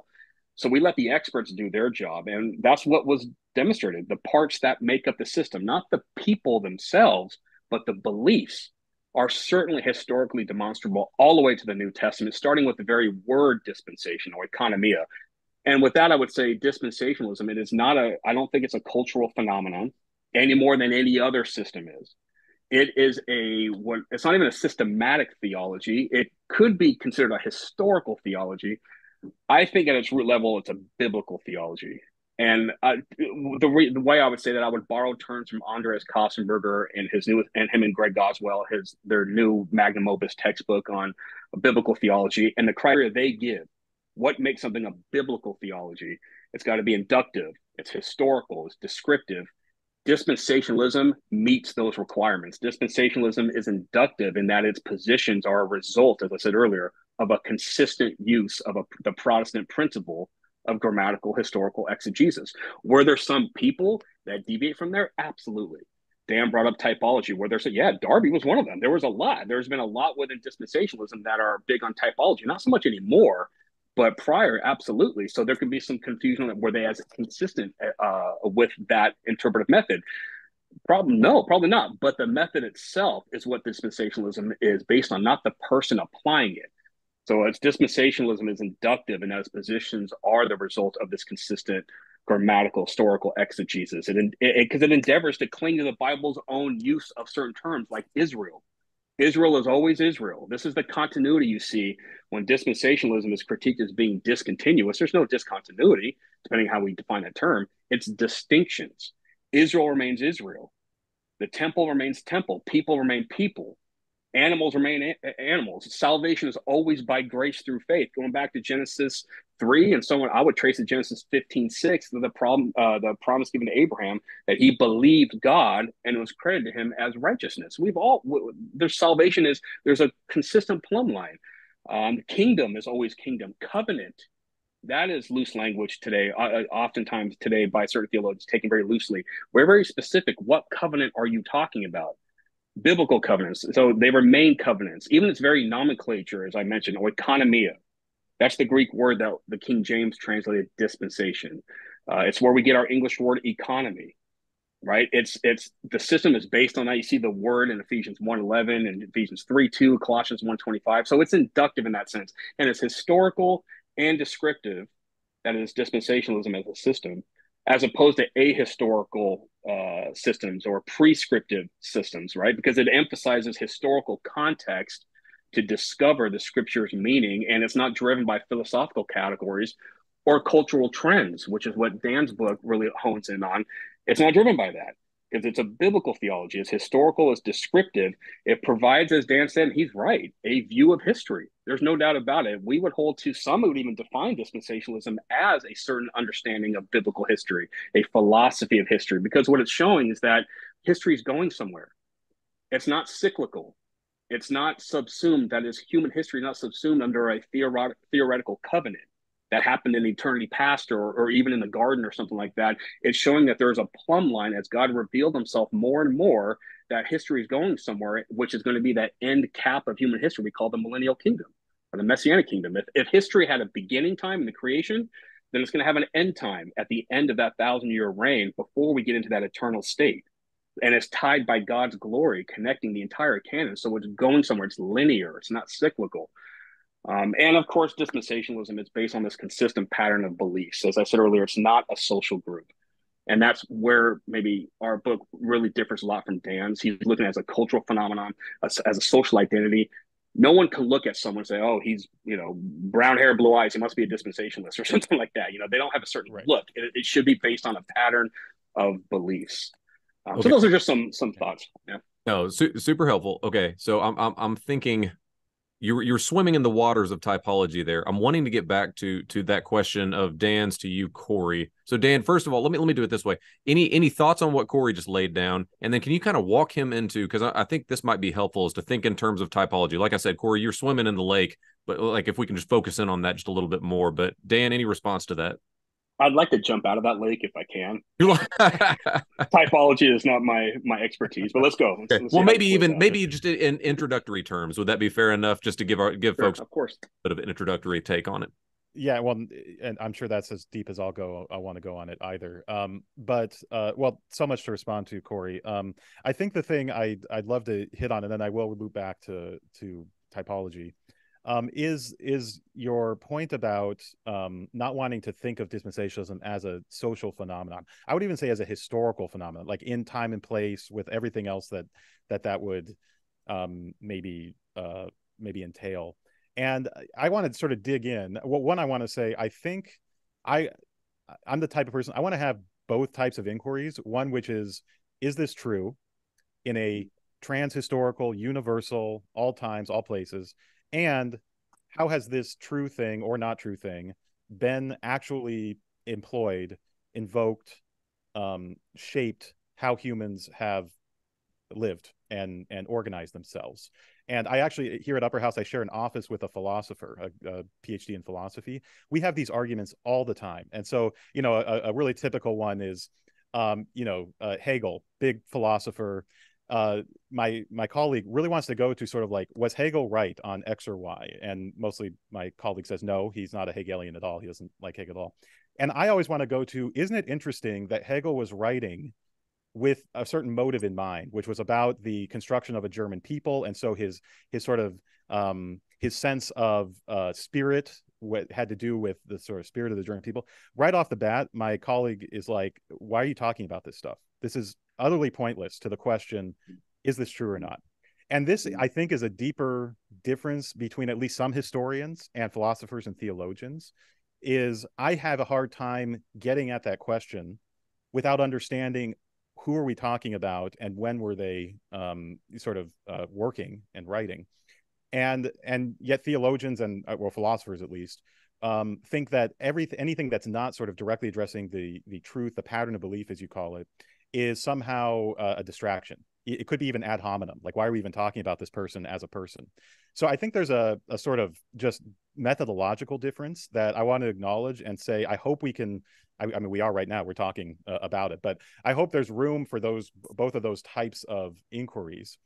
So we let the experts do their job, and that's what was demonstrated: the parts that make up the system, not the people themselves, but the beliefs, are certainly historically demonstrable all the way to the New Testament, starting with the very word dispensation or economia. And with that, I would say dispensationalism. It is not a. I don't think it's a cultural phenomenon any more than any other system is it is a it's not even a systematic theology it could be considered a historical theology i think at its root level it's a biblical theology and uh, the, re- the way i would say that i would borrow terms from andreas Köstenberger and his new and him and greg goswell his their new magnum opus textbook on biblical theology and the criteria they give. What makes something a biblical theology? It's got to be inductive it's historical it's descriptive. Dispensationalism meets those requirements. Dispensationalism is inductive in that its positions are a result, as I said earlier, of a consistent use of a, the Protestant principle of grammatical historical exegesis. Were there some people that deviate from there? Absolutely. Dan brought up typology, where there's a, yeah, Darby was one of them. There was a lot. There's been a lot within dispensationalism that are big on typology, not so much anymore, but prior, absolutely. So there can be some confusion were they as consistent uh, with that interpretive method? Problem, no, probably not. But the method itself is what dispensationalism is based on, not the person applying it. So its dispensationalism is inductive, and as positions are the result of this consistent grammatical historical exegesis. It because it, it, it endeavors to cling to the Bible's own use of certain terms, like Israel, Israel is always Israel. This is the continuity you see when dispensationalism is critiqued as being discontinuous. There's no discontinuity, depending how we define that term. It's distinctions. Israel remains Israel. The temple remains temple. People remain people. Animals remain a- animals. Salvation is always by grace through faith. Going back to Genesis 3 and so on, I would trace to Genesis 15 6, the, problem, uh, the promise given to Abraham that he believed God and it was credited to him as righteousness. We've all, there's salvation is, there's a consistent plumb line. Um, kingdom is always kingdom. Covenant that is loose language today. Uh, oftentimes today, by certain theologians, taken very loosely. We're very specific. What covenant are you talking about? Biblical covenants. So they remain covenants. Even its very nomenclature, as I mentioned, oikonomia. That's the Greek word that the King James translated dispensation. Uh, it's where we get our English word economy right? It's it's the system is based on that. You see the word in Ephesians 1.11 and Ephesians 3.2, Colossians 1.25. So it's inductive in that sense. And it's historical and descriptive, that is dispensationalism as a system, as opposed to ahistorical uh, systems or prescriptive systems, right? Because it emphasizes historical context to discover the scripture's meaning, and it's not driven by philosophical categories or cultural trends, which is what Dan's book really hones in on. It's not driven by that because it's a biblical theology. It's historical, it's descriptive. It provides, as Dan said, he's right, a view of history. There's no doubt about it. We would hold to, some would even define dispensationalism as a certain understanding of biblical history, a philosophy of history, because what it's showing is that history is going somewhere. It's not cyclical. It's not subsumed, that is, human history not subsumed under a theoretical covenant that happened in eternity past or, or even in the garden or something like that. It's showing that there's a plumb line as God revealed himself more and more that history is going somewhere, which is going to be that end cap of human history we call the millennial kingdom or the messianic kingdom. If, if history had a beginning time in the creation, then it's going to have an end time at the end of that thousand year reign before we get into that eternal state. And it's tied by God's glory, connecting the entire canon. So it's going somewhere. It's linear. It's not cyclical. Um, and of course, dispensationalism is based on this consistent pattern of beliefs. As I said earlier, it's not a social group. And that's where maybe our book really differs a lot from Dan's. He's looking at as a cultural phenomenon, as, as a social identity. No one can look at someone and say, oh, he's, you know, brown hair, blue eyes, he must be a dispensationalist or something like that. You know, they don't have a certain right. look. It, it, should be based on a pattern of beliefs. Um, okay. So those are just some some thoughts. Yeah. No, su- super helpful. Okay, so I'm I'm I'm thinking you're you're swimming in the waters of typology there. I'm wanting to get back to to that question of Dan's to you, Cory. So Dan, first of all, let me let me do it this way. Any any thoughts on what Cory just laid down, and then can you kind of walk him into because I, I, think this might be helpful is to think in terms of typology. Like I said, Cory, you're swimming in the lake, but like if we can just focus in on that just a little bit more. But Dan, any response to that? I'd like to jump out of that lake if I can. Typology is not my my expertise, but let's go. Let's, okay. let's well, maybe even maybe just in introductory terms. Would that be fair enough? Just to give our give sure, folks, of course, a bit of an introductory take on it. Yeah, well, and I'm sure that's as deep as I'll go. I want to go on it either. Um, but uh, well, so much to respond to, Cory. Um, I think the thing I I'd love to hit on, and then I will move back to to typology um, is is your point about um, not wanting to think of dispensationalism as a social phenomenon. I would even say as a historical phenomenon, like in time and place, with everything else that that that would um, maybe uh, maybe entail. And I want to sort of dig in. Well, one, I want to say, I think I I'm the type of person I want to have both types of inquiries. One, which is, is this true in a trans historical, universal, all times, all places? And how has this true thing or not true thing been actually employed invoked um, shaped how humans have lived and and organized themselves? And i actually here at upper house i share an office with a philosopher a, a phd in philosophy. We have these arguments all the time. And so you know a, a really typical one is um, you know uh, hegel big philosopher uh, my my colleague really wants to go to sort of like was Hegel right on X or Y, and mostly my colleague says no, he's not a Hegelian at all. He doesn't like Hegel at all. And I always want to go to isn't it interesting that Hegel was writing with a certain motive in mind, which was about the construction of a German people, and so his his sort of um, his sense of uh, spirit what had to do with the sort of spirit of the German people. Right off the bat, my colleague is like, "Why are you talking about this stuff? This is utterly pointless to the question is this true or not? And this i think is a deeper difference between at least some historians and philosophers and theologians is i have a hard time getting at that question without understanding who are we talking about and when were they um, sort of uh, working and writing. And and yet theologians and uh, well philosophers at least um, think that everything anything that's not sort of directly addressing the the truth the pattern of belief as you call it is somehow uh, a distraction. It could be even ad hominem. Like why are we even talking about this person as a person? So i think there's a, a sort of just methodological difference that i want to acknowledge and say i hope we can i, I mean we are right now we're talking uh, about it but i hope there's room for those both of those types of inquiries.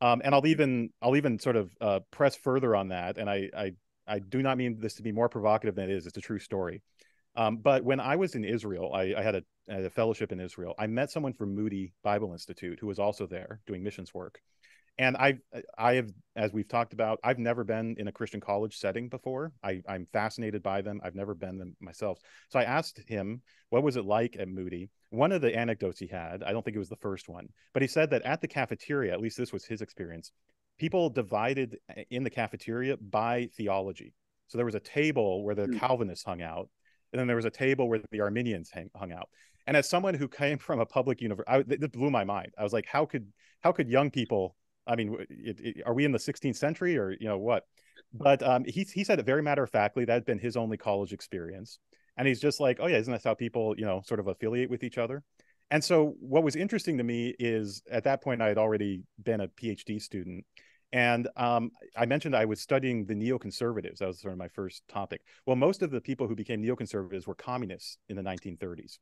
Um, and i'll even i'll even sort of uh, press further on that. And I, I i do not mean this to be more provocative than it is. It's a true story um, but when I was in Israel, I, I had, a, a, fellowship in Israel. I met someone from Moody Bible Institute who was also there doing missions work. And I, I have, as we've talked about, I've never been in a Christian college setting before. I, I'm fascinated by them. I've never been them myself. So I asked him, what was it like at Moody? One of the anecdotes he had, I don't think it was the first one, but he said that at the cafeteria, at least this was his experience, people divided in the cafeteria by theology. So there was a table where the mm. Calvinists hung out, and then there was a table where the Arminians hang, hung out. And as someone who came from a public university, it blew my mind. I was like, how could how could young people? I mean, it, it, are we in the 16th century or you know what? But um, he he said it very matter of factly. That had been his only college experience, and he's just like, oh yeah, isn't that how people you know sort of affiliate with each other? And so what was interesting to me is at that point I had already been a PhD student, and um, I mentioned I was studying the neoconservatives. That was sort of my first topic. Well, most of the people who became neoconservatives were communists in the 1930s.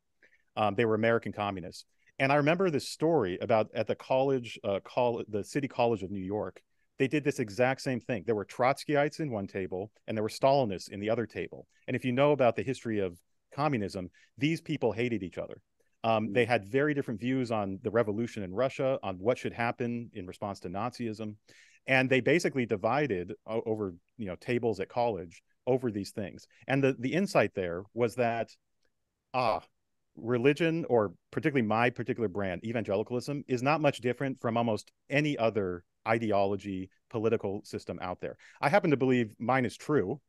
Um, they were American communists. And I remember this story about at the college, uh, call, the City College of New York. They did this exact same thing. There were Trotskyites in one table, and there were Stalinists in the other table. And if you know about the history of communism, these people hated each other. Um, they had very different views on the revolution in Russia, on what should happen in response to Nazism and they basically divided over you know tables at college over these things. And the the insight there was that ah religion or particularly my particular brand evangelicalism is not much different from almost any other ideology political system out there. I happen to believe mine is true.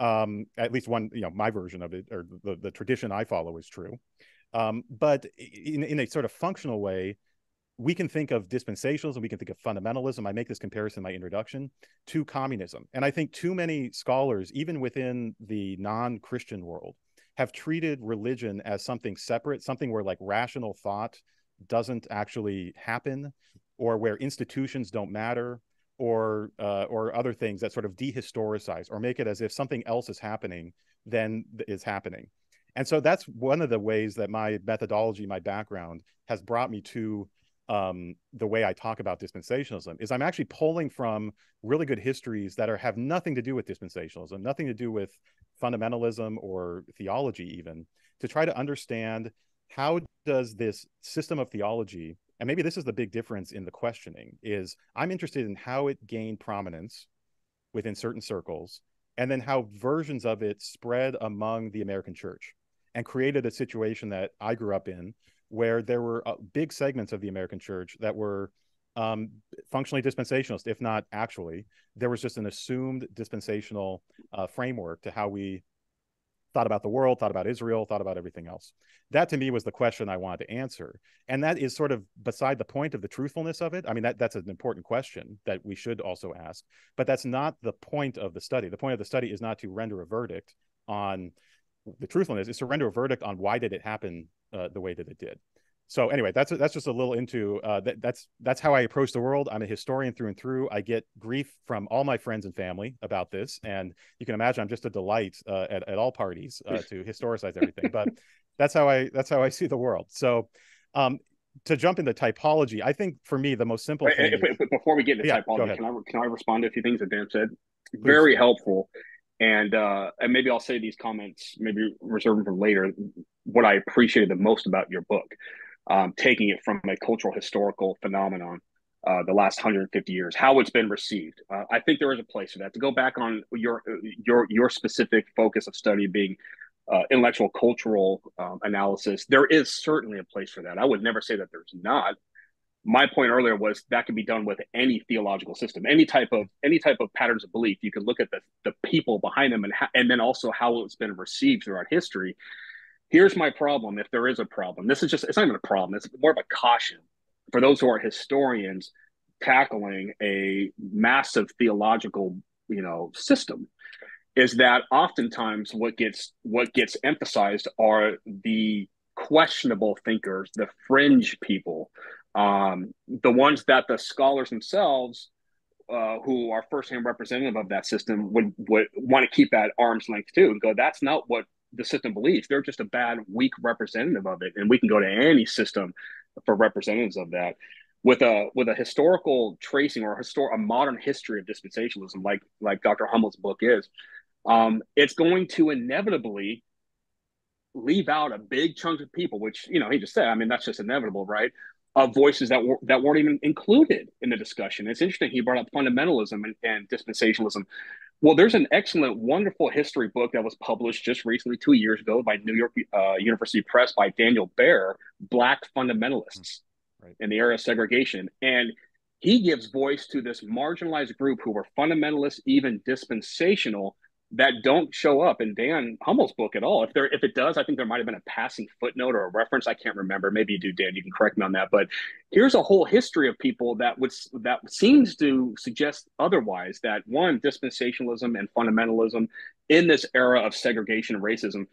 Um at least one you know my version of it or the, the tradition i follow is true. Um but in, in a sort of functional way we can think of dispensationalism, we can think of fundamentalism. I make this comparison in my introduction to communism. And I think too many scholars, even within the non Christian world, have treated religion as something separate, something where like rational thought doesn't actually happen, or where institutions don't matter, or uh, or other things that sort of dehistoricize or make it as if something else is happening than is happening. And so that's one of the ways that my methodology, my background has brought me to um, the way I talk about dispensationalism is I'm actually pulling from really good histories that are have nothing to do with dispensationalism, nothing to do with fundamentalism or theology, even to try to understand how does this system of theology, and maybe this is the big difference in the questioning, is I'm interested in how it gained prominence within certain circles, and then how versions of it spread among the American church and created a situation that I grew up in where there were uh, big segments of the American church that were um, functionally dispensationalist, if not actually. There was just an assumed dispensational uh, framework to how we thought about the world, thought about Israel, thought about everything else. That to me was the question I wanted to answer. And that is sort of beside the point of the truthfulness of it. I mean, that, that's an important question that we should also ask, but that's not the point of the study. The point of the study is not to render a verdict on the truthfulness, is to render a verdict on why did it happen uh, the way that it did. So anyway, that's that's just a little into uh, that, that's that's how I approach the world. I'm a historian through and through. I get grief from all my friends and family about this, and you can imagine I'm just a delight uh, at at all parties uh, to historicize everything. But that's how I that's how I see the world. So. Um, to jump into typology, I think for me the most simple. Wait, thing is, before we get into yeah, typology, can I can I respond to a few things that Dan said? Please. Very helpful, and uh, and maybe I'll say these comments, maybe reserve them for later what I appreciated the most about your book, um, taking it from a cultural historical phenomenon, uh, the last 150 years, how it's been received. Uh, I think there is a place for that. To go back on your your your specific focus of study being uh, intellectual cultural um, analysis, there is certainly a place for that. I would never say that there's not. My point earlier was that can be done with any theological system, any type of any type of patterns of belief. You can look at the the people behind them and ha- and then also how it's been received throughout history Here's my problem if there is a problem. This is just, it's not even a problem, it's more of a caution for those who are historians tackling a massive theological you know system is that oftentimes what gets what gets emphasized are the questionable thinkers the fringe people Um, the ones that the scholars themselves, uh, who are firsthand representative of that system, would would want to keep at arm's length too, and go, that's not what the system believes. They're just a bad, weak representative of it, and we can go to any system for representatives of that. With a with a historical tracing or a histor- a modern history of dispensationalism, like like Dr. Hummel's book is, um, it's going to inevitably leave out a big chunk of people, which you know he just said. I mean, that's just inevitable, right? Of voices that were that weren't even included in the discussion. It's interesting he brought up fundamentalism and, and dispensationalism. Well, there's an excellent, wonderful history book that was published just recently, two years ago, by New York uh, University Press by Daniel Bare, Black Fundamentalists right. in the era of segregation. And he gives voice to this marginalized group who were fundamentalists, even dispensational, that don't show up in Dan Hummel's book at all. If there, if it does, I think there might have been a passing footnote or a reference. I can't remember. Maybe you do, Dan. You can correct me on that. But here's a whole history of people that would that seems to suggest otherwise. That one, dispensationalism and fundamentalism in this era of segregation and racism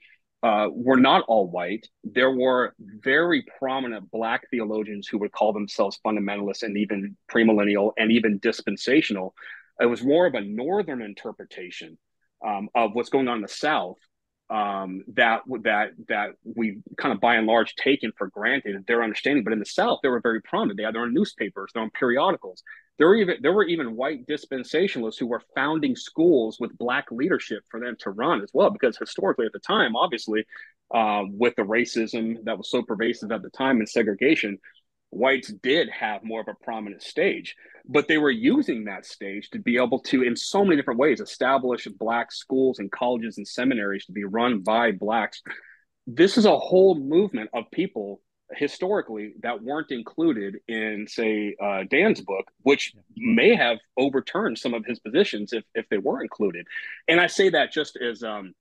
uh, were not all white. There were very prominent black theologians who would call themselves fundamentalists and even premillennial and even dispensational. It was more of a northern interpretation um, of what's going on in the South um, that that that we kind of by and large taken for granted their understanding. But in the South, they were very prominent. They had their own newspapers, their own periodicals. There were even there were even white dispensationalists who were founding schools with black leadership for them to run as well. Because historically, at the time, obviously, uh, with the racism that was so pervasive at the time and segregation, whites did have more of a prominent stage, but they were using that stage to be able to, in so many different ways, establish black schools and colleges and seminaries to be run by blacks. This is a whole movement of people historically that weren't included in, say, uh, Dan's book, which may have overturned some of his positions if, if they were included. And I say that just as um,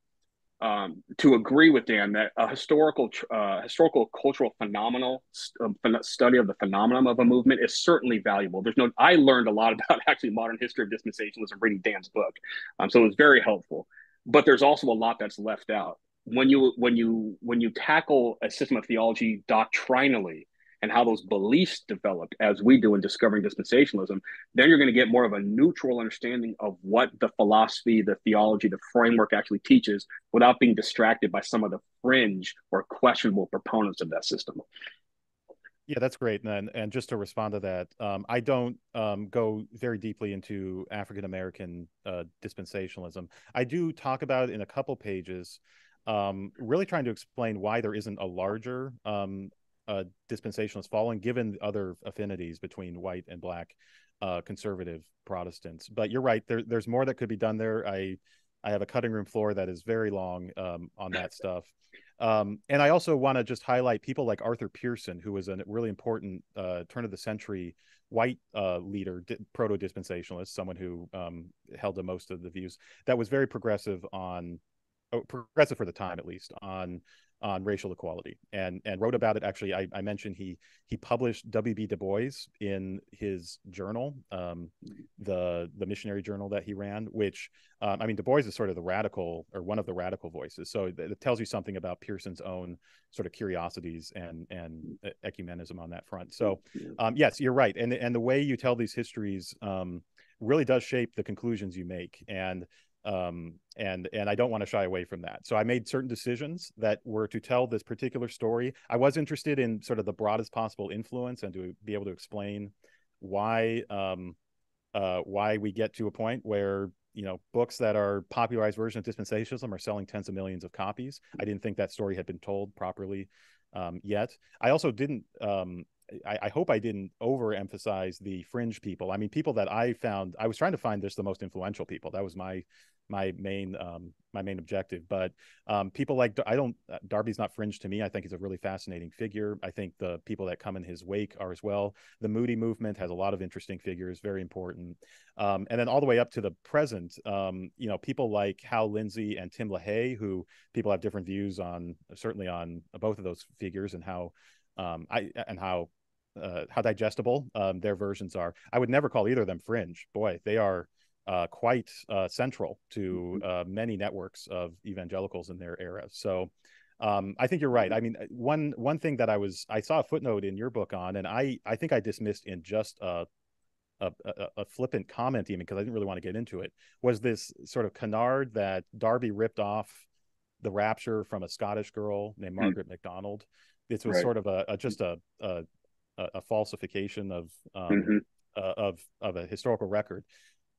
um, to agree with Dan that a historical, uh, historical cultural phenomenal st- uh, study of the phenomenon of a movement is certainly valuable. There's no, I learned a lot about actually modern history of dispensationalism reading Dan's book, um, so it was very helpful. But there's also a lot that's left out when you when you when you tackle a system of theology doctrinally and how those beliefs developed as we do in discovering dispensationalism, then you're going to get more of a neutral understanding of what the philosophy, the theology, the framework actually teaches without being distracted by some of the fringe or questionable proponents of that system. Yeah, that's great. And and just to respond to that, um, I don't um, go very deeply into African American uh, dispensationalism. I do talk about it in a couple pages, um, really trying to explain why there isn't a larger um, uh, dispensationalist following, given other affinities between white and black uh, conservative Protestants. But you're right. There, there's more that could be done there. I I have a cutting room floor that is very long um, on that stuff. Um, and I also want to just highlight people like Arthur Pierson, who was a really important uh, turn of the century white uh, leader, di- proto dispensationalist, someone who um, held to most of the views that was very progressive on, oh, progressive for the time at least, on on racial equality and and wrote about it. Actually i, I mentioned he he published w.b du bois in his journal um, the the missionary journal that he ran which um, i mean du bois is sort of the radical or one of the radical voices. So it, tells you something about Pierson's own sort of curiosities and and ecumenism on that front. So um, yes you're right. And and the way you tell these histories um, really does shape the conclusions you make. And um, and and I don't want to shy away from that. So I made certain decisions that were to tell this particular story. I was interested in sort of the broadest possible influence and to be able to explain why um, uh, why we get to a point where you know books that are popularized versions of dispensationalism are selling tens of millions of copies. I didn't think that story had been told properly um, yet. I also didn't um, I, I, hope I didn't overemphasize the fringe people. I mean, people that I found, I was trying to find just the most influential people. That was my my main um, my main objective. But um, people like I don't uh, Darby's not fringe to me. I think he's a really fascinating figure. I think the people that come in his wake are as well. The Moody movement has a lot of interesting figures, very important. Um, and then all the way up to the present, um, you know, people like Hal Lindsey and Tim LaHaye, who people have different views on, certainly on both of those figures and how um, I and how uh, how digestible um, their versions are. I would never call either of them fringe. Boy, they are uh, quite uh, central to mm-hmm. uh, many networks of evangelicals in their era. So, Um, I think you're right. I mean, uh, one one thing that I was I saw a footnote in your book on, and I I think I dismissed in just a a, a, a flippant comment even because I didn't really want to get into it was this sort of canard that Darby ripped off the rapture from a Scottish girl named hmm. Margaret mm. MacDonald. This was right. sort of a, a just a, a, a falsification of um, mm-hmm. uh, of of a historical record.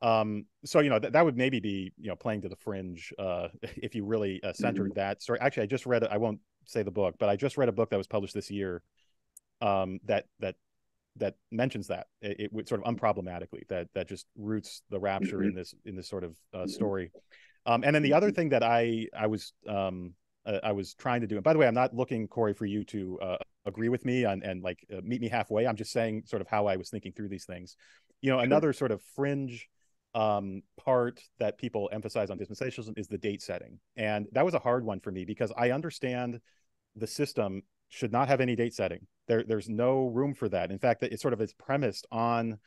Um, so you know th- that would maybe be you know playing to the fringe uh, if you really uh, centered mm-hmm. that story. Actually, I just read I won't say the book, but I just read a book that was published this year um, that that that mentions that it, it sort of unproblematically that that just roots the rapture mm-hmm. in this in this sort of uh, mm-hmm. story. Um, and then the other mm-hmm. thing that I I was um, uh, I was trying to do. And by the way, I'm not looking Cory for you to uh, agree with me and and like uh, meet me halfway. I'm just saying sort of how I was thinking through these things. You know, another sort of fringe um, part that people emphasize on dispensationalism is the date setting, and that was a hard one for me because I understand the system should not have any date setting. There, there's no room for that. In fact, it sort of is premised on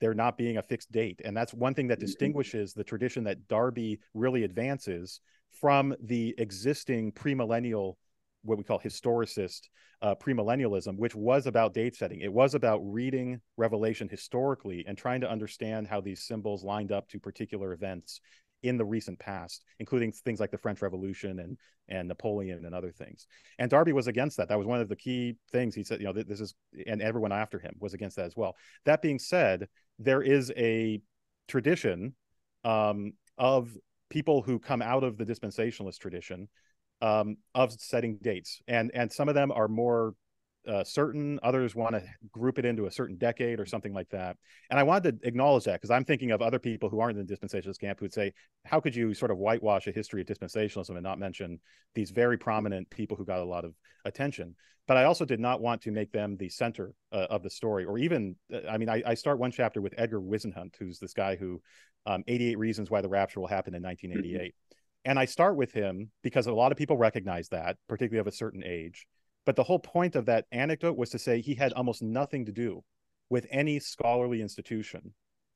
there not being a fixed date. And that's one thing that mm-hmm. distinguishes the tradition that Darby really advances from the existing premillennial, what we call historicist uh, premillennialism, which was about date setting. It was about reading Revelation historically and trying to understand how these symbols lined up to particular events in the recent past, including things like the French Revolution and and Napoleon and other things. And Darby was against that. That was one of the key things he said. You know, this is and everyone after him was against that as well. That being said, there is a tradition um, of people who come out of the dispensationalist tradition um, of setting dates, and and some of them are more uh, certain others want to group it into a certain decade or something like that. And i wanted to acknowledge that because i'm thinking of other people who aren't in the dispensationalist camp who would say how could you sort of whitewash a history of dispensationalism and not mention these very prominent people who got a lot of attention? But i also did not want to make them the center uh, of the story or even uh, i mean I, I, start one chapter with edgar whisenant who's this guy who um, 88 reasons why the rapture will happen in 1988 mm-hmm. and i start with him because a lot of people recognize that particularly of a certain age but the whole point of that anecdote was to say he had almost nothing to do with any scholarly institution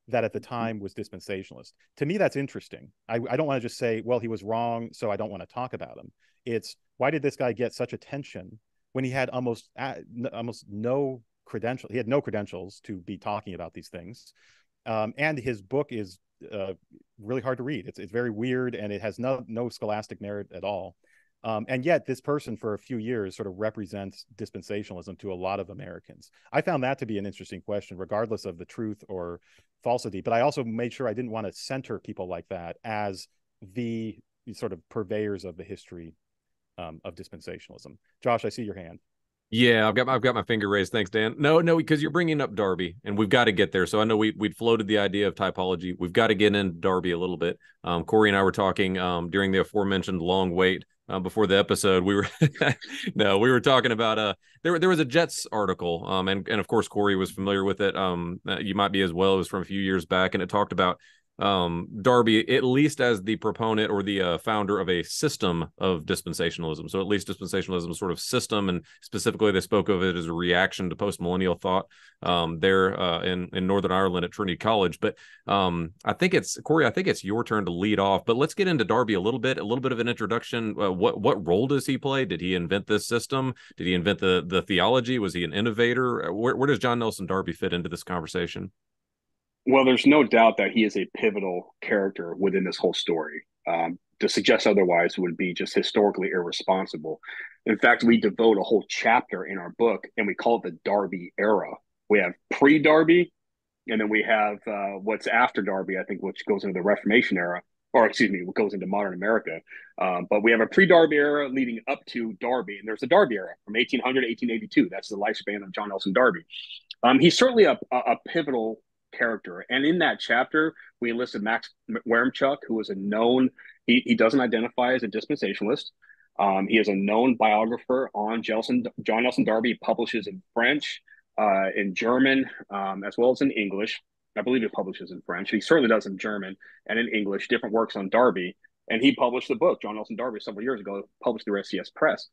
that at the mm-hmm. time was dispensationalist. To me, that's interesting. I, I don't want to just say, well, he was wrong, so I don't want to talk about him. It's why did this guy get such attention when he had almost almost no credential? He had no credentials to be talking about these things, um, and his book is uh, really hard to read. It's it's very weird and it has no no scholastic merit at all. Um, and yet, this person for a few years sort of represents dispensationalism to a lot of Americans. I found that to be an interesting question, regardless of the truth or falsity. But I also made sure I didn't want to center people like that as the sort of purveyors of the history um, of dispensationalism. Josh, I see your hand. Yeah, I've got my, I've got my finger raised. Thanks, Dan. No, no, because you're bringing up Darby, and we've got to get there. So I know we we'd floated the idea of typology. We've got to get into Darby a little bit. Um, Cory and I were talking um, during the aforementioned long wait uh, before the episode. We were no, we were talking about uh there there was a JETS article, um, and and of course Cory was familiar with it. Um, uh, you might be as well. It was from a few years back, and it talked about um, Darby, at least as the proponent or the uh, founder of a system of dispensationalism. So at least dispensationalism sort of system, and specifically they spoke of it as a reaction to post-millennial thought um, there uh, in in Northern Ireland at Trinity College. But um, I think it's Cory. I think it's your turn to lead off. But let's get into Darby a little bit. A little bit of an introduction. Uh, what what role does he play? Did he invent this system? Did he invent the the theology? Was he an innovator? Where where does John Nelson Darby fit into this conversation? Well, there's no doubt that he is a pivotal character within this whole story. Um, to suggest otherwise would be just historically irresponsible. In fact, we devote a whole chapter in our book and we call it the Darby era. We have pre Darby, and then we have uh, what's after Darby, I think, which goes into the Reformation era, or excuse me, what goes into modern America. Um, but we have a pre Darby era leading up to Darby, and there's a Darby era from 1800 to 1882. That's the lifespan of John Nelson Darby. Um, he's certainly a, a pivotal character. And in that chapter, we enlisted Max Weremchuk, who is a known, he, he doesn't identify as a dispensationalist. Um, he is a known biographer on Jelson, John Nelson Darby. Publishes in French, uh, in German, um, as well as in English. I believe he publishes in French. He certainly does in German and in English, different works on Darby. And he published the book, John Nelson Darby, several years ago, published through SCS Press.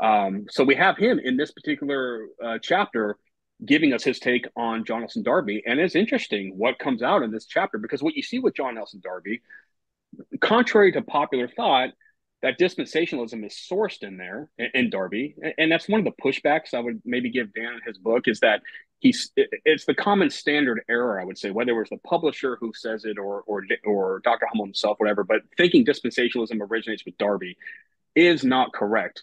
Um, so we have him in this particular uh, chapter giving us his take on John Nelson Darby. And it's interesting what comes out in this chapter because what you see with John Nelson Darby, contrary to popular thought, that dispensationalism is sourced in there in, Darby, and, and, that's one of the pushbacks I would maybe give Dan in his book is that he's it's the common standard error I would say whether it was the publisher who says it or or or Dr. Hummel himself whatever, but thinking dispensationalism originates with Darby is not correct.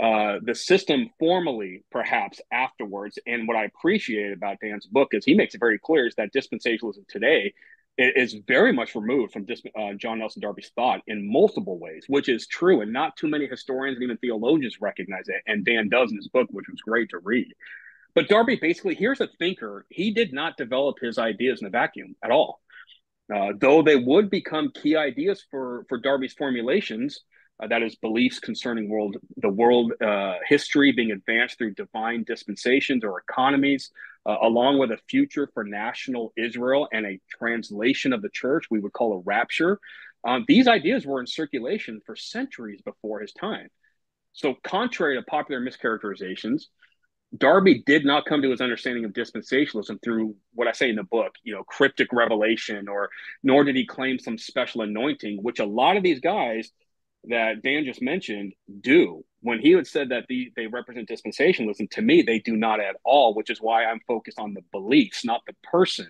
Uh, the system formally, perhaps afterwards, and what I appreciate about Dan's book is he makes it very clear is that dispensationalism today is very much removed from uh, John Nelson Darby's thought in multiple ways, which is true. And not too many historians and even theologians recognize it. And Dan does in his book, which was great to read. But Darby basically, here's a thinker. He did not develop his ideas in a vacuum at all. Uh, though they would become key ideas for, for Darby's formulations, uh, that is beliefs concerning world the world uh, history being advanced through divine dispensations or economies uh, along with a future for national israel and a translation of the church we would call a rapture. Um, these ideas were in circulation for centuries before his time. So contrary to popular mischaracterizations Darby did not come to his understanding of dispensationalism through what I say in the book, you know, cryptic revelation, or nor did he claim some special anointing, which a lot of these guys that Dan just mentioned do. When he had said that the, they represent dispensationalism, to me, they do not at all, which is why I'm focused on the beliefs, not the person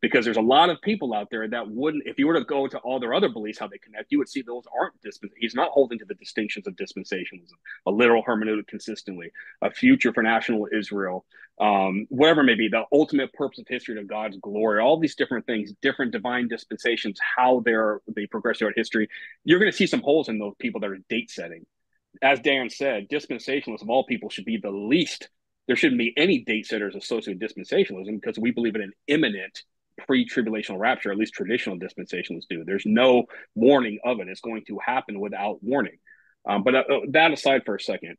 because there's a lot of people out there that wouldn't if you were to go to all their other beliefs how they connect you would see those aren't he's not holding to the distinctions of dispensationalism a literal hermeneutic consistently a future for national israel um, whatever may be the ultimate purpose of history to god's glory all these different things different divine dispensations how they're they progress throughout history. You're going to see some holes in those people that are date setting. As dan said dispensationalists of all people should be the least there shouldn't be any date setters associated with dispensationalism because we believe in an imminent pre-tribulational rapture, at least traditional dispensationalists do. There's no warning of it. It's going to happen without warning. Um, but uh, uh, that aside for a second,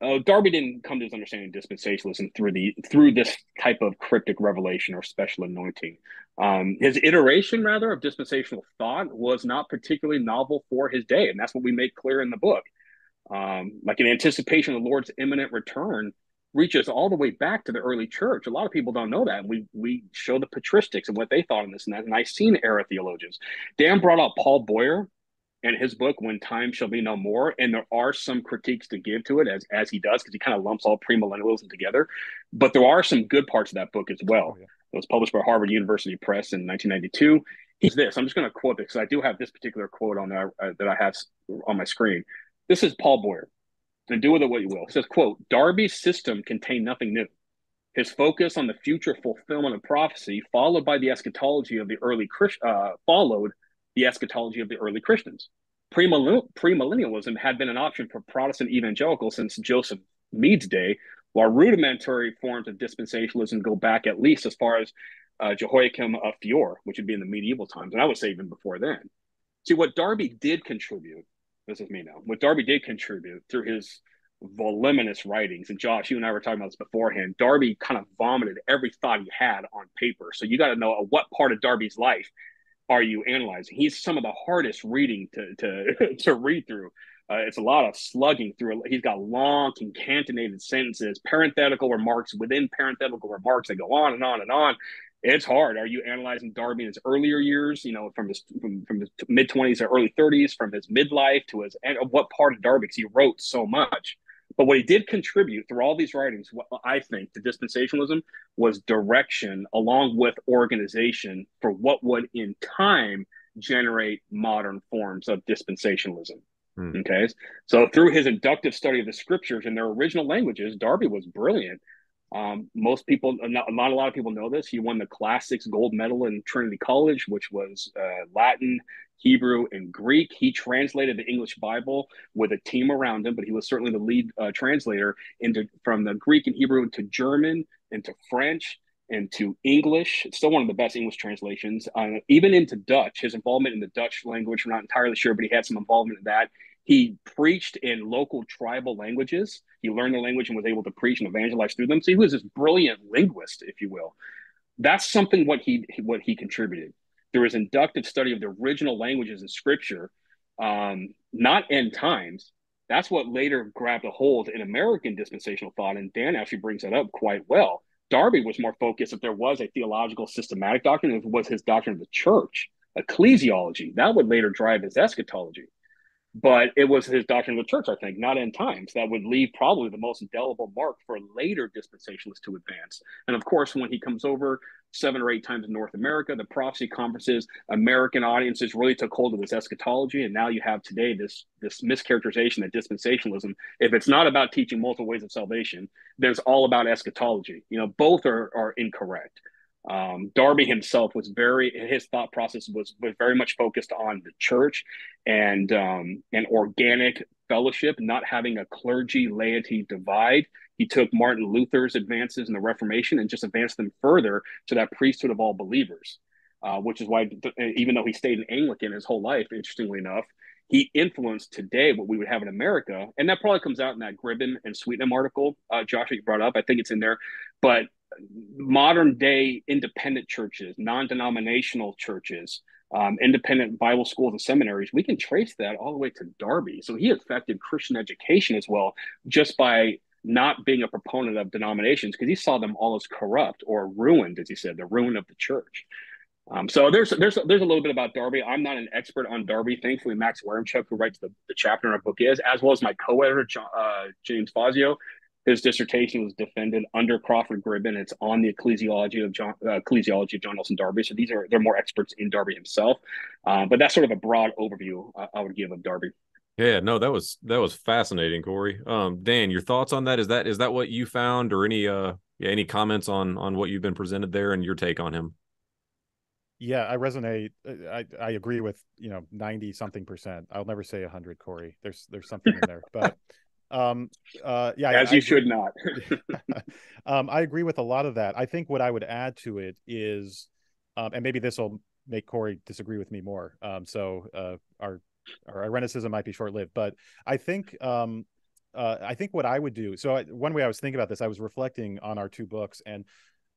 uh, Darby didn't come to his understanding of dispensationalism through the through this type of cryptic revelation or special anointing. Um, his iteration, rather, of dispensational thought was not particularly novel for his day, and that's what we make clear in the book. Um, like in anticipation of the Lord's imminent return, reaches all the way back to the early church. A lot of people don't know that. We we show the patristics and what they thought in this and that Nicene era theologians. Dan brought up Paul Boyer and his book when time shall be no more and there are some critiques to give to it as as he does because he kind of lumps all premillennialism together but there are some good parts of that book as well oh, yeah. it was published by harvard university press in 1992 he's this i'm just going to quote this because i do have this particular quote on there uh, that i have on my screen this is paul boyer and do with it what you will. It says, quote, Darby's system contained nothing new. His focus on the future fulfillment of prophecy, followed by the eschatology of the early uh, followed the eschatology of the early Christians. Premillennialism had been an option for Protestant evangelicals since Joseph Mede's day, while rudimentary forms of dispensationalism go back at least as far as uh, Joachim of Fiore, which would be in the medieval times, and I would say even before then. See, what Darby did contribute this is me now. What Darby did contribute through his voluminous writings, and Josh, you and I were talking about this beforehand. Darby kind of vomited every thought he had on paper. So you got to know what part of Darby's life are you analyzing. He's some of the hardest reading to to to read through. Uh, it's a lot of slugging through. He's got long concatenated sentences, parenthetical remarks within parenthetical remarks that go on and on and on it's hard. Are you analyzing Darby in his earlier years, you know, from his from, from his mid twenties or early thirties, from his midlife to his and what part of Darby? Because he wrote so much. But what he did contribute through all these writings, what I think, to dispensationalism was direction along with organization for what would in time generate modern forms of dispensationalism. Hmm. Okay. So through his inductive study of the scriptures in their original languages, Darby was brilliant um, most people, not, not, a lot of people know this. He won the classics gold medal in Trinity College, which was uh, Latin, Hebrew, and Greek. He translated the English Bible with a team around him, but he was certainly the lead uh, translator into from the Greek and Hebrew into German, into French, into English. It's still one of the best English translations. Uh, even into Dutch, his involvement in the Dutch language, we're not entirely sure, but he had some involvement in that. He preached in local tribal languages. He learned the language and was able to preach and evangelize through them. So he was this brilliant linguist, if you will. That's something what he what he contributed. There was inductive study of the original languages in Scripture, um, not end times. That's what later grabbed a hold in American dispensational thought, and Dan actually brings that up quite well. Darby was more focused if there was a theological systematic doctrine, it was his doctrine of the church, ecclesiology. That would later drive his eschatology. But it was his doctrine of the church, I think, not end times, that would leave probably the most indelible mark for later dispensationalists to advance. And of course, when he comes over seven or eight times in North America, the prophecy conferences, American audiences really took hold of this eschatology. And now you have today this this mischaracterization that dispensationalism, if it's not about teaching multiple ways of salvation, then it's all about eschatology. You know, both are are incorrect. Um, Darby himself was very his thought process was was very much focused on the church and um, an organic fellowship, not having a clergy laity divide. He took Martin Luther's advances in the Reformation and just advanced them further to that priesthood of all believers, uh, which is why even though he stayed an Anglican his whole life, interestingly enough, he influenced today what we would have in America, and that probably comes out in that Gribben and Sweetnam article, uh, Josh, that you brought up. I think it's in there, but modern day independent churches, non denominational churches, um, independent Bible schools and seminaries, we can trace that all the way to Darby. So he affected Christian education as well, just by not being a proponent of denominations, because he saw them all as corrupt or ruined, as he said, the ruin of the church. Um, so there's there's there's a little bit about Darby. I'm not an expert on Darby. Thankfully, Max Weremchuk, who writes the, the chapter in our book, is, as well as my co-editor uh, James Fazio, his dissertation was defended under Crawford Gribben. It's on the ecclesiology of John, uh, ecclesiology of John Nelson Darby. So these are they're more experts in Darby himself. Uh, but that's sort of a broad overview uh, I would give of Darby. Yeah, no, that was that was fascinating, Cory. Um, Dan, your thoughts on that? Is that is that what you found, or any uh, yeah, any comments on on what you've been presented there and your take on him? Yeah, I resonate. Uh, I I agree with you know ninety something percent. I'll never say hundred, Cory. There's there's something in there, but um, uh, yeah, as I, you I should not. um, I agree with a lot of that. I think what I would add to it is, um, and maybe this will make Cory disagree with me more. Um, so uh, our our Irenicism might be short lived, but I think um, uh, I think what I would do. So I, one way I was thinking about this, I was reflecting on our two books, and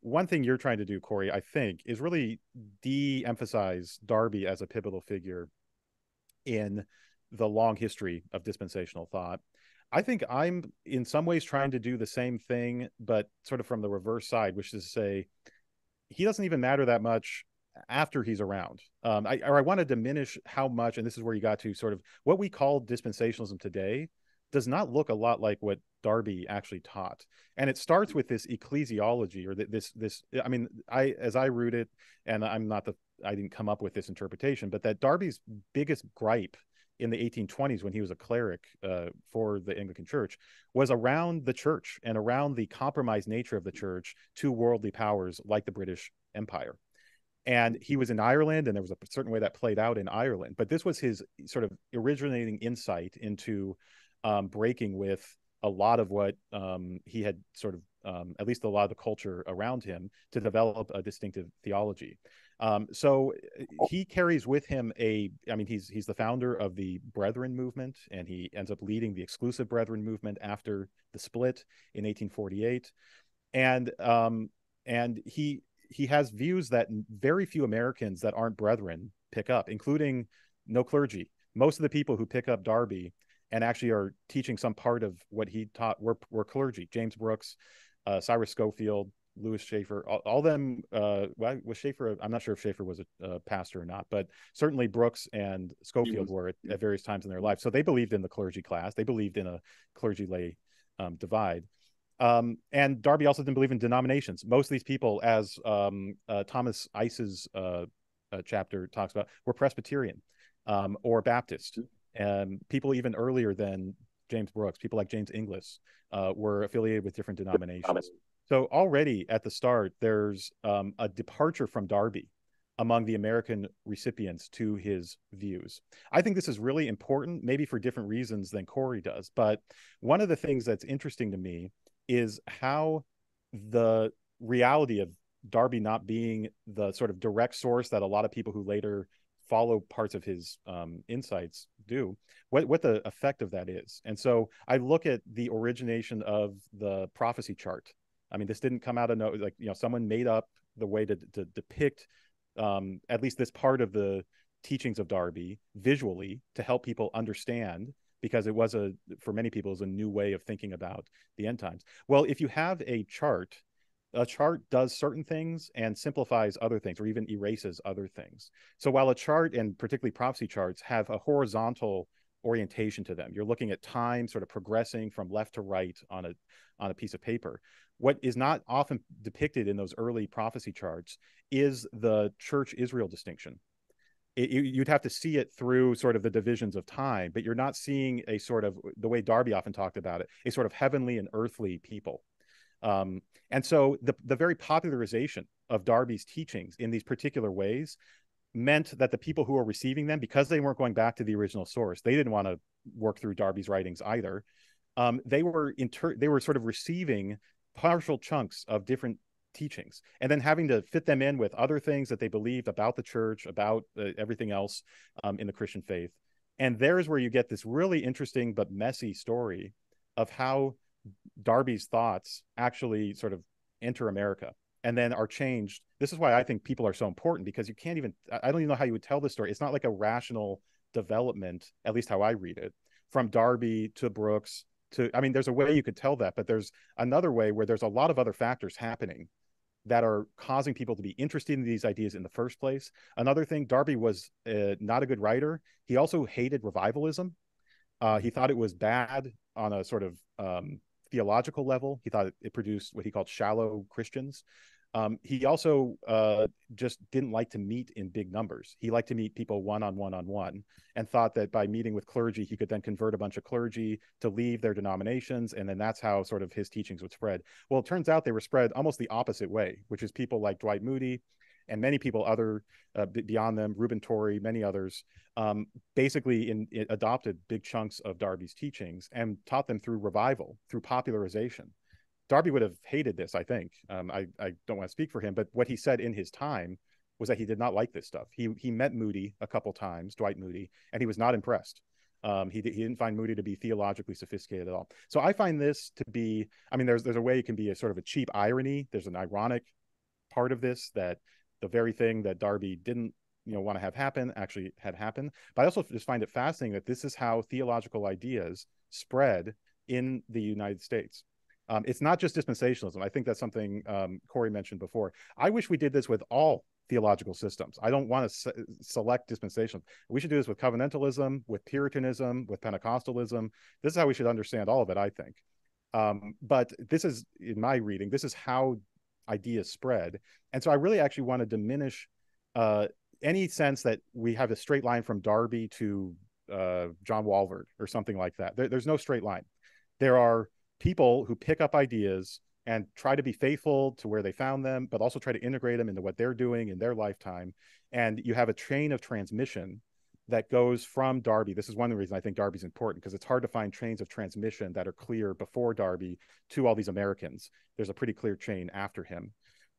one thing you're trying to do, Cory, I think, is really de-emphasize Darby as a pivotal figure in the long history of dispensational thought I think I'm in some ways trying to do the same thing, but sort of from the reverse side, which is to say, he doesn't even matter that much after he's around. Um, I, or I want to diminish how much, and this is where you got to sort of what we call dispensationalism today does not look a lot like what Darby actually taught. And it starts with this ecclesiology or this, this, I mean, I, as I root it, and I'm not the, I didn't come up with this interpretation, but that Darby's biggest gripe in the 1820s when he was a cleric uh, for the Anglican Church was around the church and around the compromised nature of the church to worldly powers like the British Empire. And he was in Ireland, and there was a certain way that played out in Ireland. But this was his sort of originating insight into um, breaking with a lot of what um, he had sort of, um, at least a lot of the culture around him, to develop a distinctive theology. Um, so uh, he carries with him a, I mean, he's he's the founder of the Brethren movement, and he ends up leading the exclusive Brethren movement after the split in 1848, and um, and he he has views that very few Americans that aren't Brethren pick up, including no clergy. Most of the people who pick up Darby and actually are teaching some part of what he taught were, were clergy. James Brookes, uh, Cyrus Scofield, Lewis Chafer, all, all them. Uh, well, was Chafer? I'm not sure if Chafer was a, a pastor or not, but certainly Brookes and Scofield were at, at, various times in their life. So they believed in the clergy class. They believed in a clergy lay um, divide. Um, and Darby also didn't believe in denominations. Most of these people, as um, uh, Thomas Ice's uh, uh, chapter talks about, were Presbyterian um, or Baptist. And people even earlier than James Brookes, people like James Inglis, uh, were affiliated with different denominations. So already at the start, there's um, a departure from Darby among the American recipients to his views. I think this is really important, maybe for different reasons than Cory does. But one of the things that's interesting to me is how the reality of Darby not being the sort of direct source that a lot of people who later follow parts of his um, insights do what what the effect of that is and so i look at the origination of the prophecy chart I mean, this didn't come out of no like you know someone made up the way to, to depict um, at least this part of the teachings of Darby visually to help people understand because it was a for many people is a new way of thinking about the end times. Well, if you have a chart, a chart does certain things and simplifies other things or even erases other things. So while a chart and particularly prophecy charts have a horizontal orientation to them. You're looking at time sort of progressing from left to right on a on a piece of paper. What is not often depicted in those early prophecy charts is the church Israel distinction. It, you'd have to see it through sort of the divisions of time, but you're not seeing a sort of the way Darby often talked about it, a sort of heavenly and earthly people. Um, and so the the very popularization of Darby's teachings in these particular ways meant that the people who were receiving them, because they weren't going back to the original source, they didn't want to work through Darby's writings either. Um, they were inter- they were sort of receiving partial chunks of different teachings and then having to fit them in with other things that they believed about the church about uh, everything else um, in the christian faith and there's where you get this really interesting but messy story of how darby's thoughts actually sort of enter america and then are changed. This is why I think people are so important because you can't even, I don't even know how you would tell this story. It's not like a rational development, at least how I read it, from Darby to Brookes to, I mean, there's a way you could tell that, but there's another way where there's a lot of other factors happening that are causing people to be interested in these ideas in the first place. Another thing, Darby was uh, not a good writer. He also hated revivalism. Uh, he thought it was bad on a sort of um, theological level. He thought it produced what he called shallow Christians. Um, he also uh, just didn't like to meet in big numbers. He liked to meet people one on one on one, and thought that by meeting with clergy, he could then convert a bunch of clergy to leave their denominations, and then that's how sort of his teachings would spread. Well, it turns out they were spread almost the opposite way, which is people like Dwight Moody and many people other uh, beyond them, Reuben Torrey, many others, um, basically in, in adopted big chunks of Darby's teachings and taught them through revival, through popularization. Darby would have hated this, I think. Um, I, I don't want to speak for him, but what he said in his time was that he did not like this stuff. He he met Moody a couple times, Dwight Moody, and he was not impressed. Um, he, he didn't find Moody to be theologically sophisticated at all. So I find this to be, I mean, there's there's a way it can be a sort of a cheap irony. There's an ironic part of this that the very thing that Darby didn't you know want to have happen actually had happened. But I also just find it fascinating that this is how theological ideas spread in the United States. Um, it's not just dispensationalism. I think that's something um, Cory mentioned before. I wish we did this with all theological systems. I don't want to se- select dispensationalism. We should do this with covenantalism, with Puritanism, with Pentecostalism. This is how we should understand all of it, I think. Um, but this is, in my reading, this is how ideas spread. And so I really actually want to diminish uh, any sense that we have a straight line from Darby to uh, John Walvoord or something like that. There, there's no straight line. There are people who pick up ideas and try to be faithful to where they found them, but also try to integrate them into what they're doing in their lifetime. And you have a chain of transmission that goes from Darby. This is one of the reasons I think Darby's important because it's hard to find chains of transmission that are clear before Darby to all these Americans. There's a pretty clear chain after him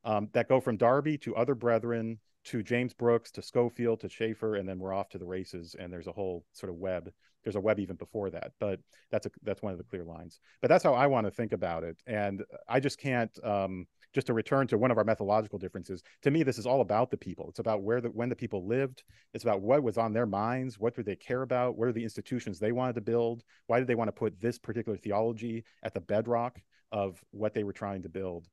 um, that go from Darby to other brethren to James Brookes to Scofield to Chafer, and then we're off to the races. And there's a whole sort of web there's a web even before that but that's a that's one of the clear lines. But that's how i want to think about it. And i just can't um, just to return to one of our methodological differences to me this is all about the people. It's about where the when the people lived. It's about what was on their minds. What did they care about? What are the institutions they wanted to build? Why did they want to put this particular theology at the bedrock of what they were trying to build?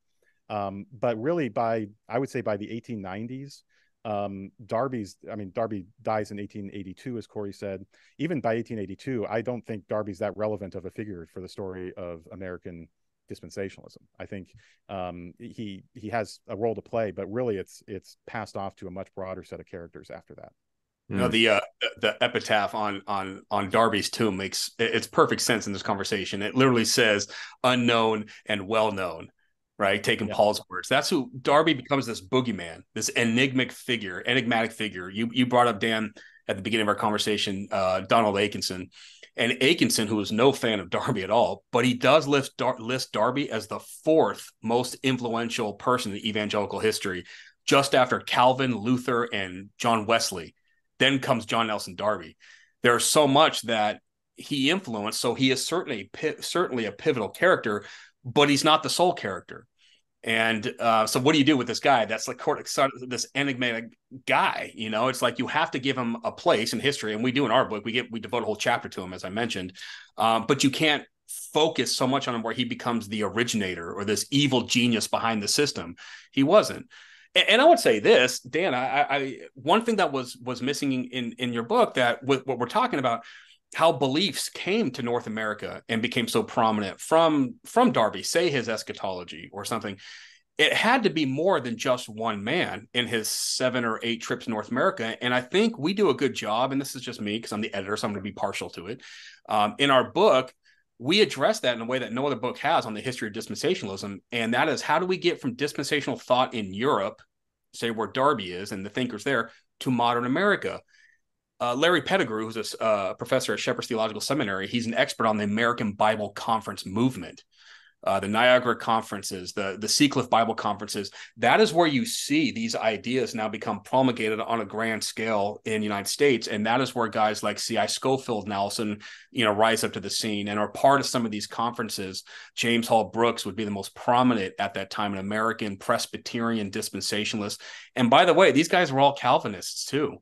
Um, but really by i would say by the 1890s um, Darby's, I mean, Darby dies in 1882, as Cory said. Even by 1882, I don't think Darby's that relevant of a figure for the story of American dispensationalism. I think um, he he has a role to play, but really, it's it's passed off to a much broader set of characters after that. Know, hmm. the uh, the epitaph on on on Darby's tomb makes it's perfect sense in this conversation. It literally says unknown and well known right? Taking yeah. Paul's words. That's who Darby becomes this boogeyman, this enigmatic figure, enigmatic figure. You you brought up Dan at the beginning of our conversation, uh, Donald Akenson. And Akenson, who is no fan of Darby at all, but he does list, Dar- list Darby as the fourth most influential person in evangelical history, just after Calvin, Luther, and John Wesley. Then comes John Nelson Darby. There's so much that he influenced, so he is certainly certainly a pivotal character but he's not the sole character. And uh, so, what do you do with this guy? That's like this enigmatic guy. You know, it's like you have to give him a place in history, and we do in our book. We get we devote a whole chapter to him, as I mentioned. Um, but you can't focus so much on him where he becomes the originator or this evil genius behind the system. He wasn't. And, and I would say this, Dan. I, I, one thing that was was missing in in your book that with what we're talking about how beliefs came to North America and became so prominent from from Darby, say his eschatology or something. It had to be more than just one man in his seven or eight trips to North America. And I think we do a good job, and this is just me because I'm the editor, so I'm going to be partial to it. Um, in our book, we address that in a way that no other book has on the history of dispensationalism. And that is how do we get from dispensational thought in Europe, say where Darby is and the thinkers there, to modern America? Uh, Larry Pettigrew, who's a uh, professor at Shepherd's Theological Seminary, he's an expert on the American Bible Conference movement uh, the Niagara conferences, the the Seacliff Bible conferences. That is where you see these ideas now become promulgated on a grand scale in the United States, and that is where guys like C.I. Scofield Nelson, you know, rise up to the scene and are part of some of these conferences. James Hall Brookes would be the most prominent at that time, an American Presbyterian dispensationalist. And by the way, these guys were all Calvinists too.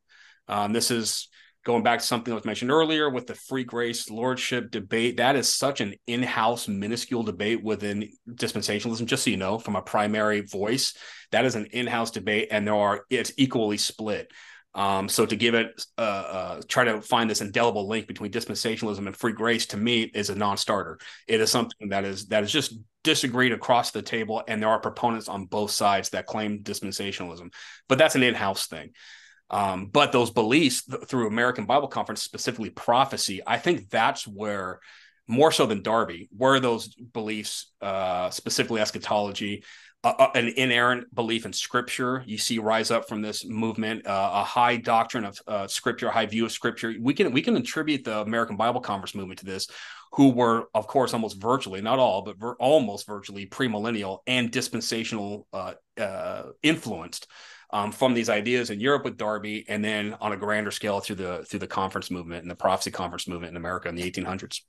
Um, this is going back to something that was mentioned earlier with the free grace lordship debate. That is such an in-house minuscule debate within dispensationalism just so you know from a primary voice. That is an in-house debate and there are it's equally split. Um, so to give it uh, uh, try to find this indelible link between dispensationalism and free grace to me is a non-starter. It is something that is that is just disagreed across the table and there are proponents on both sides that claim dispensationalism. But that's an in-house thing um, but those beliefs th- through American Bible Conference, specifically prophecy, I think that's where more so than Darby, where those beliefs, uh, specifically eschatology, uh, uh, an inerrant belief in Scripture, you see rise up from this movement, uh, a high doctrine of uh, Scripture, a high view of Scripture. We can we can attribute the American Bible Conference movement to this, who were, of course, almost virtually, not all, but ver- almost virtually premillennial and dispensational uh, influenced um, from these ideas in Europe with Darby, and then on a grander scale through the through the conference movement and the prophecy conference movement in America in the 1800s.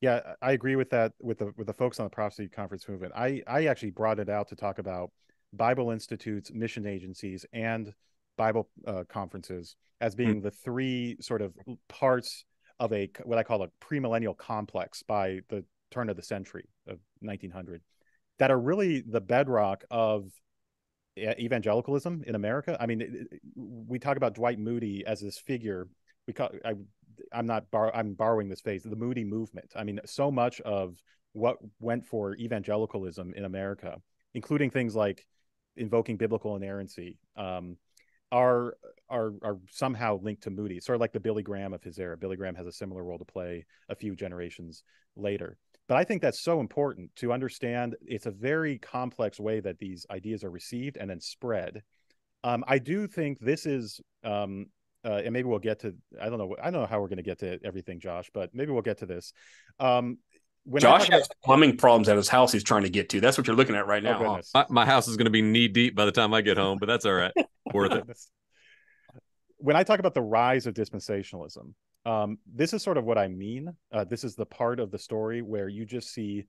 Yeah, I agree with that. With the with the folks on the prophecy conference movement, I I actually brought it out to talk about Bible institutes, mission agencies, and Bible uh, conferences as being mm-hmm. the three sort of parts of a what I call a premillennial complex by the turn of the century of 1900 that are really the bedrock of evangelicalism in America. I mean, we talk about Dwight Moody as this figure. We call I, I'm not I'm borrowing this phrase, the Moody movement. I mean, so much of what went for evangelicalism in America, including things like invoking biblical inerrancy, um, are are are somehow linked to Moody. Sort of like the Billy Graham of his era. Billy Graham has a similar role to play a few generations later. But I think that's so important to understand. It's a very complex way that these ideas are received and then spread. Um, I do think this is, um, uh, and maybe we'll get to. I don't know. I don't know how we're going to get to everything, Josh, but maybe we'll get to this. Um, when Josh has about, plumbing problems at his house. He's trying to get to. That's what you're looking at right oh, now. Oh, my, my, house is going to be knee deep by the time I get home, but that's all right. Worth it. When I talk about the rise of dispensationalism, um, this is sort of what I mean. Uh, this is the part of the story where you just see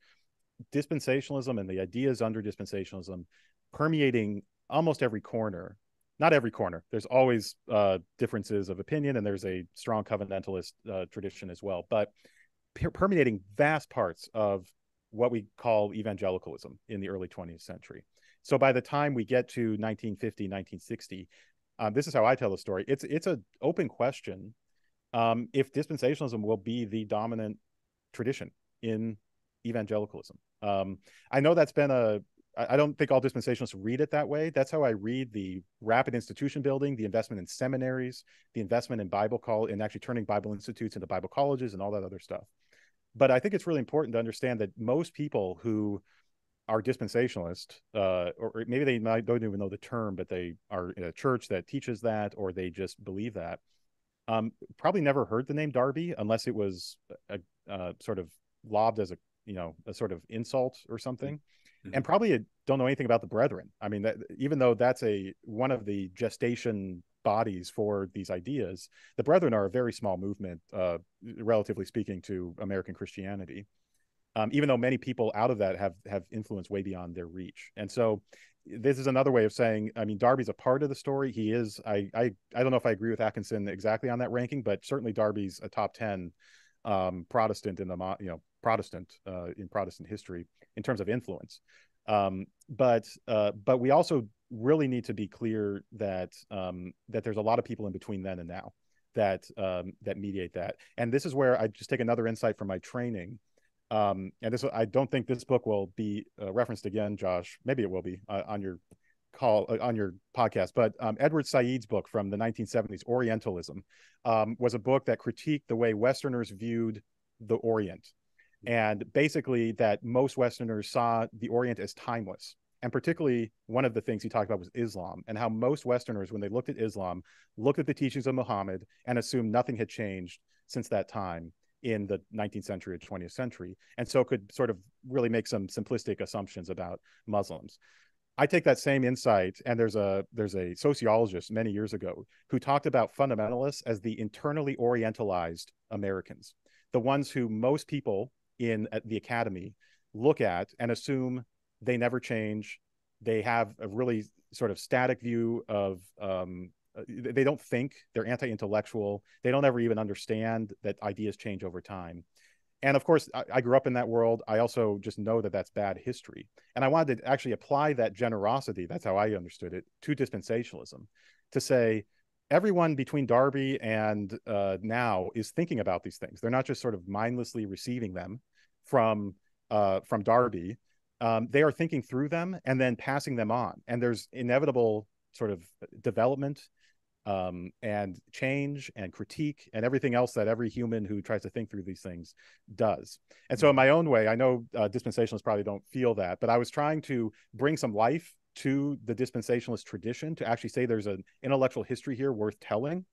dispensationalism and the ideas under dispensationalism permeating almost every corner. Not every corner. There's always uh, differences of opinion, and there's a strong covenantalist uh, tradition as well. But per- permeating vast parts of what we call evangelicalism in the early 20th century. So by the time we get to 1950, 1960, um, this is how I tell the story. It's it's an open question um, if dispensationalism will be the dominant tradition in evangelicalism. Um, I know that's been a I don't think all dispensationalists read it that way. That's how I read the rapid institution building, the investment in seminaries, the investment in Bible call, in actually turning Bible institutes into Bible colleges and all that other stuff. But I think it's really important to understand that most people who are dispensationalist, uh, or maybe they might, don't even know the term, but they are in a church that teaches that, or they just believe that. Um, probably never heard the name Darby unless it was a, a, sort of lobbed as a you know a sort of insult or something, mm-hmm. and probably don't know anything about the Brethren. I mean, that, even though that's a one of the gestation bodies for these ideas, the Brethren are a very small movement, uh, relatively speaking, to American Christianity. Um, even though many people out of that have have influence way beyond their reach, and so this is another way of saying i mean darby's a part of the story he is i i, I don't know if i agree with akenson exactly on that ranking but certainly darby's a top 10 um, protestant in the you know protestant uh, in protestant history in terms of influence um, but uh, but we also really need to be clear that um, that there's a lot of people in between then and now that um, that mediate that. And this is where I just take another insight from my training. Um, and this I don't think this book will be uh, referenced again, Josh. Maybe it will be uh, on your call uh, on your podcast. But um, Edward Said's book from the 1970s, Orientalism, um, was a book that critiqued the way Westerners viewed the Orient, and basically that most Westerners saw the Orient as timeless and particularly one of the things he talked about was Islam and how most Westerners, when they looked at Islam, looked at the teachings of Muhammad and assumed nothing had changed since that time in the 19th century or 20th century, and so could sort of really make some simplistic assumptions about Muslims. I take that same insight, and there's a there's a sociologist many years ago who talked about fundamentalists as the internally orientalized Americans, the ones who most people in the academy look at and assume they never change. They have a really sort of static view of um, they don't think they're anti-intellectual. They don't ever even understand that ideas change over time. And of course I, I, grew up in that world. I also just know that that's bad history. And i wanted to actually apply that generosity that's how i understood it to dispensationalism to say everyone between darby and uh, now is thinking about these things. They're not just sort of mindlessly receiving them from uh, from darby. Um, they are thinking through them and then passing them on. And there's inevitable sort of development um, and change and critique and everything else that every human who tries to think through these things does. And so, in my own way, I know uh, dispensationalists probably don't feel that, but I was trying to bring some life to the dispensationalist tradition to actually say there's an intellectual history here worth telling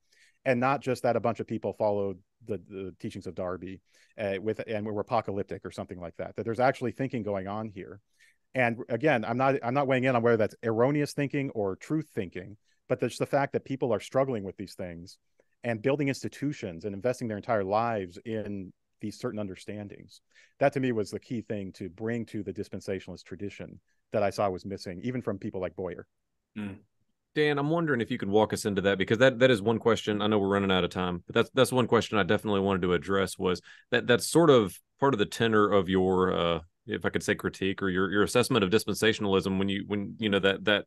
and not just that a bunch of people followed the, the teachings of Darby uh, with and were apocalyptic or something like that. That there's actually thinking going on here. And again, I'm not I'm not weighing in on whether that's erroneous thinking or truth thinking, but there's the fact that people are struggling with these things and building institutions and investing their entire lives in these certain understandings. That to me was the key thing to bring to the dispensationalist tradition that I saw was missing, even from people like Boyer. Mm. Dan, I'm wondering if you could walk us into that because that that is one question. I know we're running out of time, but that's that's one question I definitely wanted to address was that that's sort of part of the tenor of your uh if I could say critique or your your assessment of dispensationalism when you when you know that that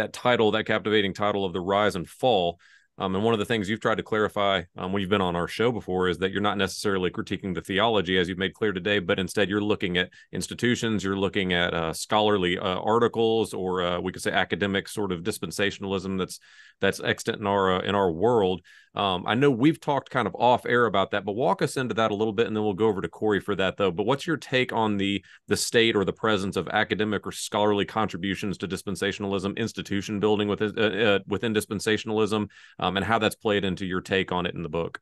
that title, that captivating title of the rise and fall um, and one of the things you've tried to clarify um, when you've been on our show before is that you're not necessarily critiquing the theology, as you've made clear today, but instead you're looking at institutions, you're looking at uh, scholarly uh, articles, or uh, we could say academic sort of dispensationalism that's that's extant in our uh, in our world. Um, I know we've talked kind of off air about that, but walk us into that a little bit, and then we'll go over to Cory for that, though. But what's your take on the the state or the presence of academic or scholarly contributions to dispensationalism, institution building within uh, uh, within dispensationalism, um, and how that's played into your take on it in the book?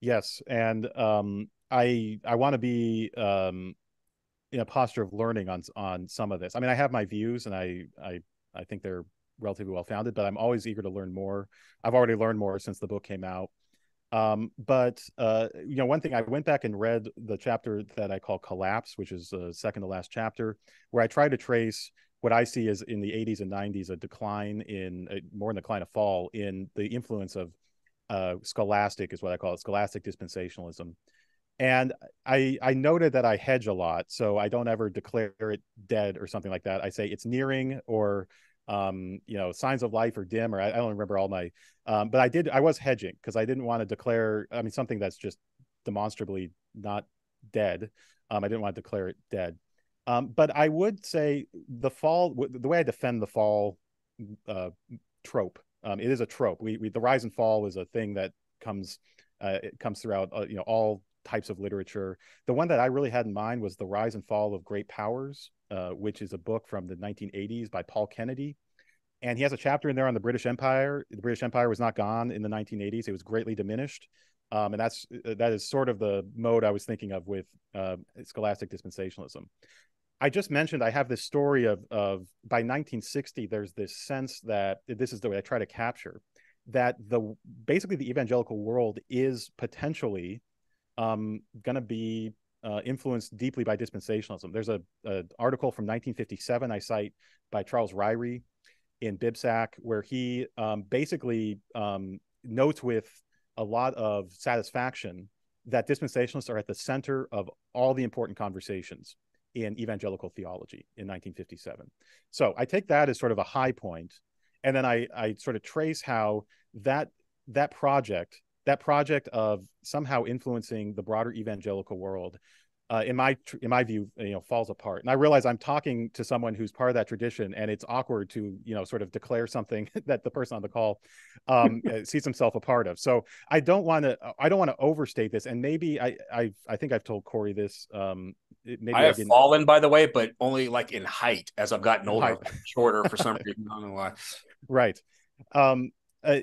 Yes, and um, I I want to be um, in a posture of learning on on some of this. I mean, I have my views, and I I I think they're relatively well founded, but I'm always eager to learn more. I've already learned more since the book came out. Um, but uh, you know, one thing I went back and read the chapter that I call "Collapse," which is the second to last chapter, where I try to trace what I see as in the 80s and 90s a decline in a, more in the decline of fall in the influence of uh, scholastic is what I call it, scholastic dispensationalism. And I I noted that I hedge a lot, so I don't ever declare it dead or something like that. I say it's nearing or um, you know, signs of life or dim, or I, I don't remember all my, um, but I did, I was hedging because I didn't want to declare, I mean, something that's just demonstrably not dead. Um, I didn't want to declare it dead. Um, but I would say the fall, the way I defend the fall uh, trope, um, it is a trope. We, we, the rise and fall is a thing that comes, uh, it comes throughout, uh, you know, all types of literature. The one that I really had in mind was The Rise and Fall of Great Powers, uh, which is a book from the 1980s by Paul Kennedy. And he has a chapter in there on the British Empire. The British Empire was not gone in the 1980s; it was greatly diminished, um, and that's uh, that is sort of the mode I was thinking of with uh, scholastic dispensationalism. I just mentioned I have this story of of by 1960 there's this sense that this is the way I try to capture that the basically the evangelical world is potentially um, going to be uh, influenced deeply by dispensationalism. There's a, a, article from 1957 I cite by Charles Ryrie in BibSac where he um, basically um, notes with a lot of satisfaction that dispensationalists are at the center of all the important conversations in evangelical theology in 1957. So I take that as sort of a high point, and then I, I sort of trace how that that project, that project of somehow influencing the broader evangelical world, uh, in my in my view, you know, falls apart. And I realize I'm talking to someone who's part of that tradition, and it's awkward to you know sort of declare something that the person on the call um, uh, sees himself a part of. So I don't want to I don't want to overstate this, and maybe I I I think I've told Cory this. Um, maybe I have I fallen, by the way, but only like in height as I've gotten older, shorter for some reason. I don't know why. Right. Um, uh,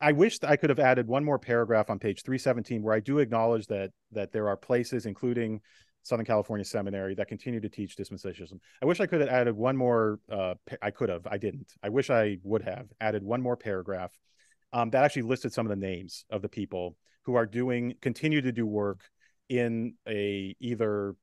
I wish I could have added one more paragraph on page 317 where I do acknowledge that that there are places, including Southern California Seminary, that continue to teach dispensationalism. I wish I could have added one more. Uh, I could have. I didn't. I wish I would have added one more paragraph um, that actually listed some of the names of the people who are doing, continue to do work in a either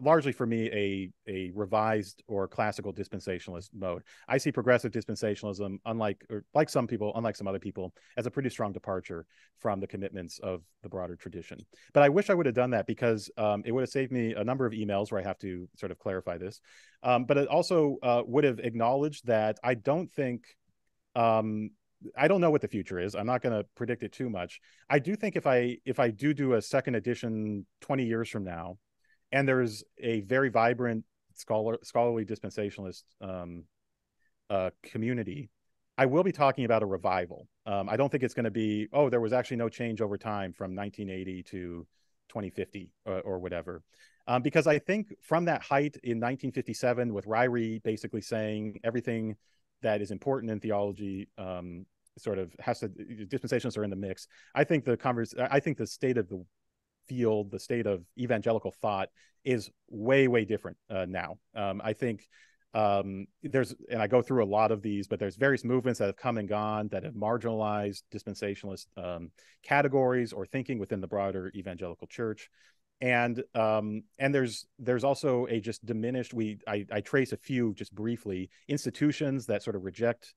largely for me a a revised or classical dispensationalist mode. I see progressive dispensationalism, unlike or like some people, unlike some other people, as a pretty strong departure from the commitments of the broader tradition. But I wish I would have done that because um, it would have saved me a number of emails where I have to sort of clarify this. Um, but it also uh, would have acknowledged that I don't think um, I don't know what the future is. I'm not going to predict it too much. I do think if I if I do do a second edition 20 years from now, and there's a very vibrant scholar scholarly dispensationalist um, uh, community, I will be talking about a revival. Um, I don't think it's going to be oh there was actually no change over time from 1980 to 2050 or, or whatever. Um, because I think from that height in 1957, with Ryrie basically saying everything that is important in theology um, sort of has to dispensations are in the mix. I think the converse, I think the state of the field, the state of evangelical thought is way way different uh, now. Um, I think um, there's and I go through a lot of these, but there's various movements that have come and gone that have marginalized dispensationalist um, categories or thinking within the broader evangelical church and um, and there's there's also a just diminished we I, I trace a few just briefly institutions that sort of reject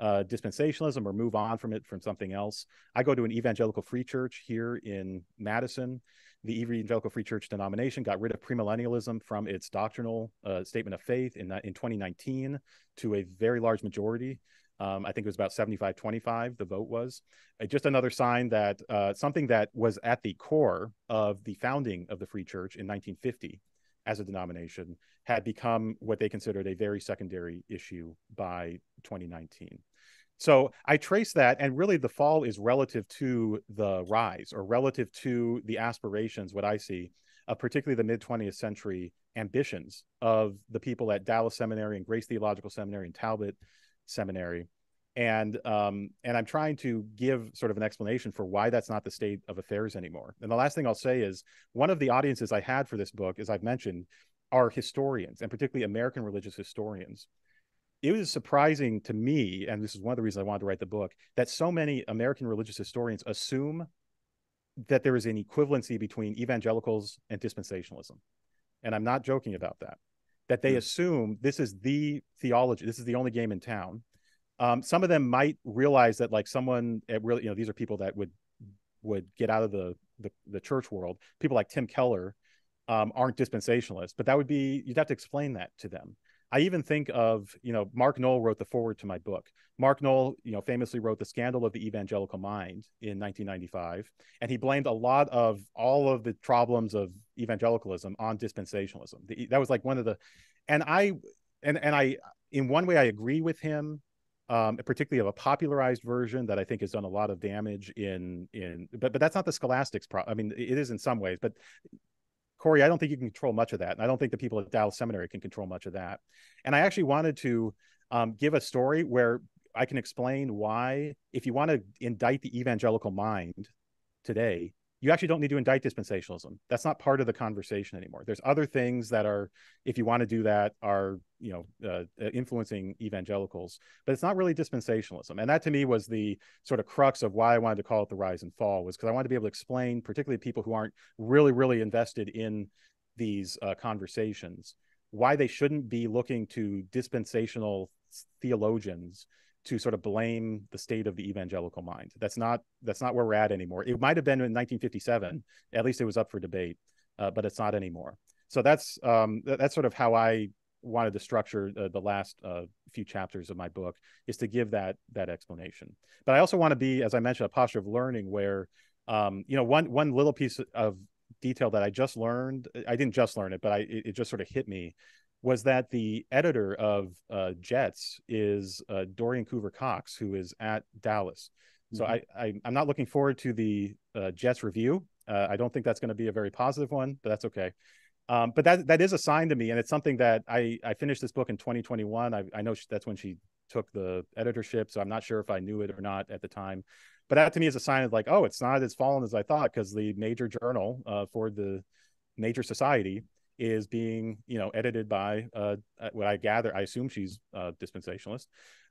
uh, dispensationalism or move on from it from something else. I go to an evangelical free church here in Madison. The evangelical free church denomination got rid of premillennialism from its doctrinal uh, statement of faith in in 2019 to a very large majority. Um, I think it was about 75 25, the vote was. Uh, just another sign that uh, something that was at the core of the founding of the Free Church in 1950 as a denomination had become what they considered a very secondary issue by 2019. So I trace that, and really the fall is relative to the rise or relative to the aspirations, what I see, of particularly the mid 20th century ambitions of the people at Dallas Seminary and Grace Theological Seminary and Talbot seminary and um, and I'm trying to give sort of an explanation for why that's not the state of affairs anymore. And the last thing I'll say is one of the audiences I had for this book, as I've mentioned, are historians and particularly American religious historians. It was surprising to me, and this is one of the reasons I wanted to write the book, that so many American religious historians assume that there is an equivalency between evangelicals and dispensationalism. And I'm not joking about that that they mm. assume this is the theology, this is the only game in town. Um, some of them might realize that like someone at really, you know, these are people that would would get out of the the, the church world. People like Tim Keller um, aren't dispensationalists, but that would be you'd have to explain that to them. I even think of, you know, Mark Noll wrote the foreword to my book. Mark Noll, you know, famously wrote The Scandal of the Evangelical Mind in 1995, and he blamed a lot of all of the problems of evangelicalism on dispensationalism. The, that was like one of the, and I, and and I, in one way, I agree with him, um, particularly of a popularized version that I think has done a lot of damage in in, but but that's not the scholastics problem. I mean, it is in some ways, but Cory, I don't think you can control much of that. And I don't think the people at Dallas Seminary can control much of that. And I actually wanted to um, give a story where I can explain why, if you want to indict the evangelical mind today, you actually don't need to indict dispensationalism. That's not part of the conversation anymore. There's other things that are, if you want to do that, are you know uh, uh, influencing evangelicals, but it's not really dispensationalism. And that to me was the sort of crux of why I wanted to call it the rise and fall, was because I wanted to be able to explain, particularly people who aren't really really invested in these uh, conversations, why they shouldn't be looking to dispensational theologians to sort of blame the state of the evangelical mind. That's not that's not where we're at anymore. It might have been in 1957. At least it was up for debate, uh, but it's not anymore. So that's um, that's sort of how I wanted to structure uh, the last uh, few chapters of my book is to give that that explanation. But I also want to be, as I mentioned, a posture of learning where, um, you know, one one little piece of detail that I just learned, I didn't just learn it, but I it, it just sort of hit me, was that the editor of uh, JETS is uh, Dorian Coover Cox, who is at Dallas. So mm-hmm. I, I am not looking forward to the uh, JETS review. Uh, I don't think that's going to be a very positive one, but that's okay. Um, but that that is a sign to me, and it's something that I I finished this book in 2021. I, I know she, that's when she took the editorship, so I'm not sure if I knew it or not at the time. But that to me is a sign of like, oh, it's not as fallen as I thought, because the major journal uh, for the major society is being you know edited by uh, uh what I gather. I assume she's a dispensationalist.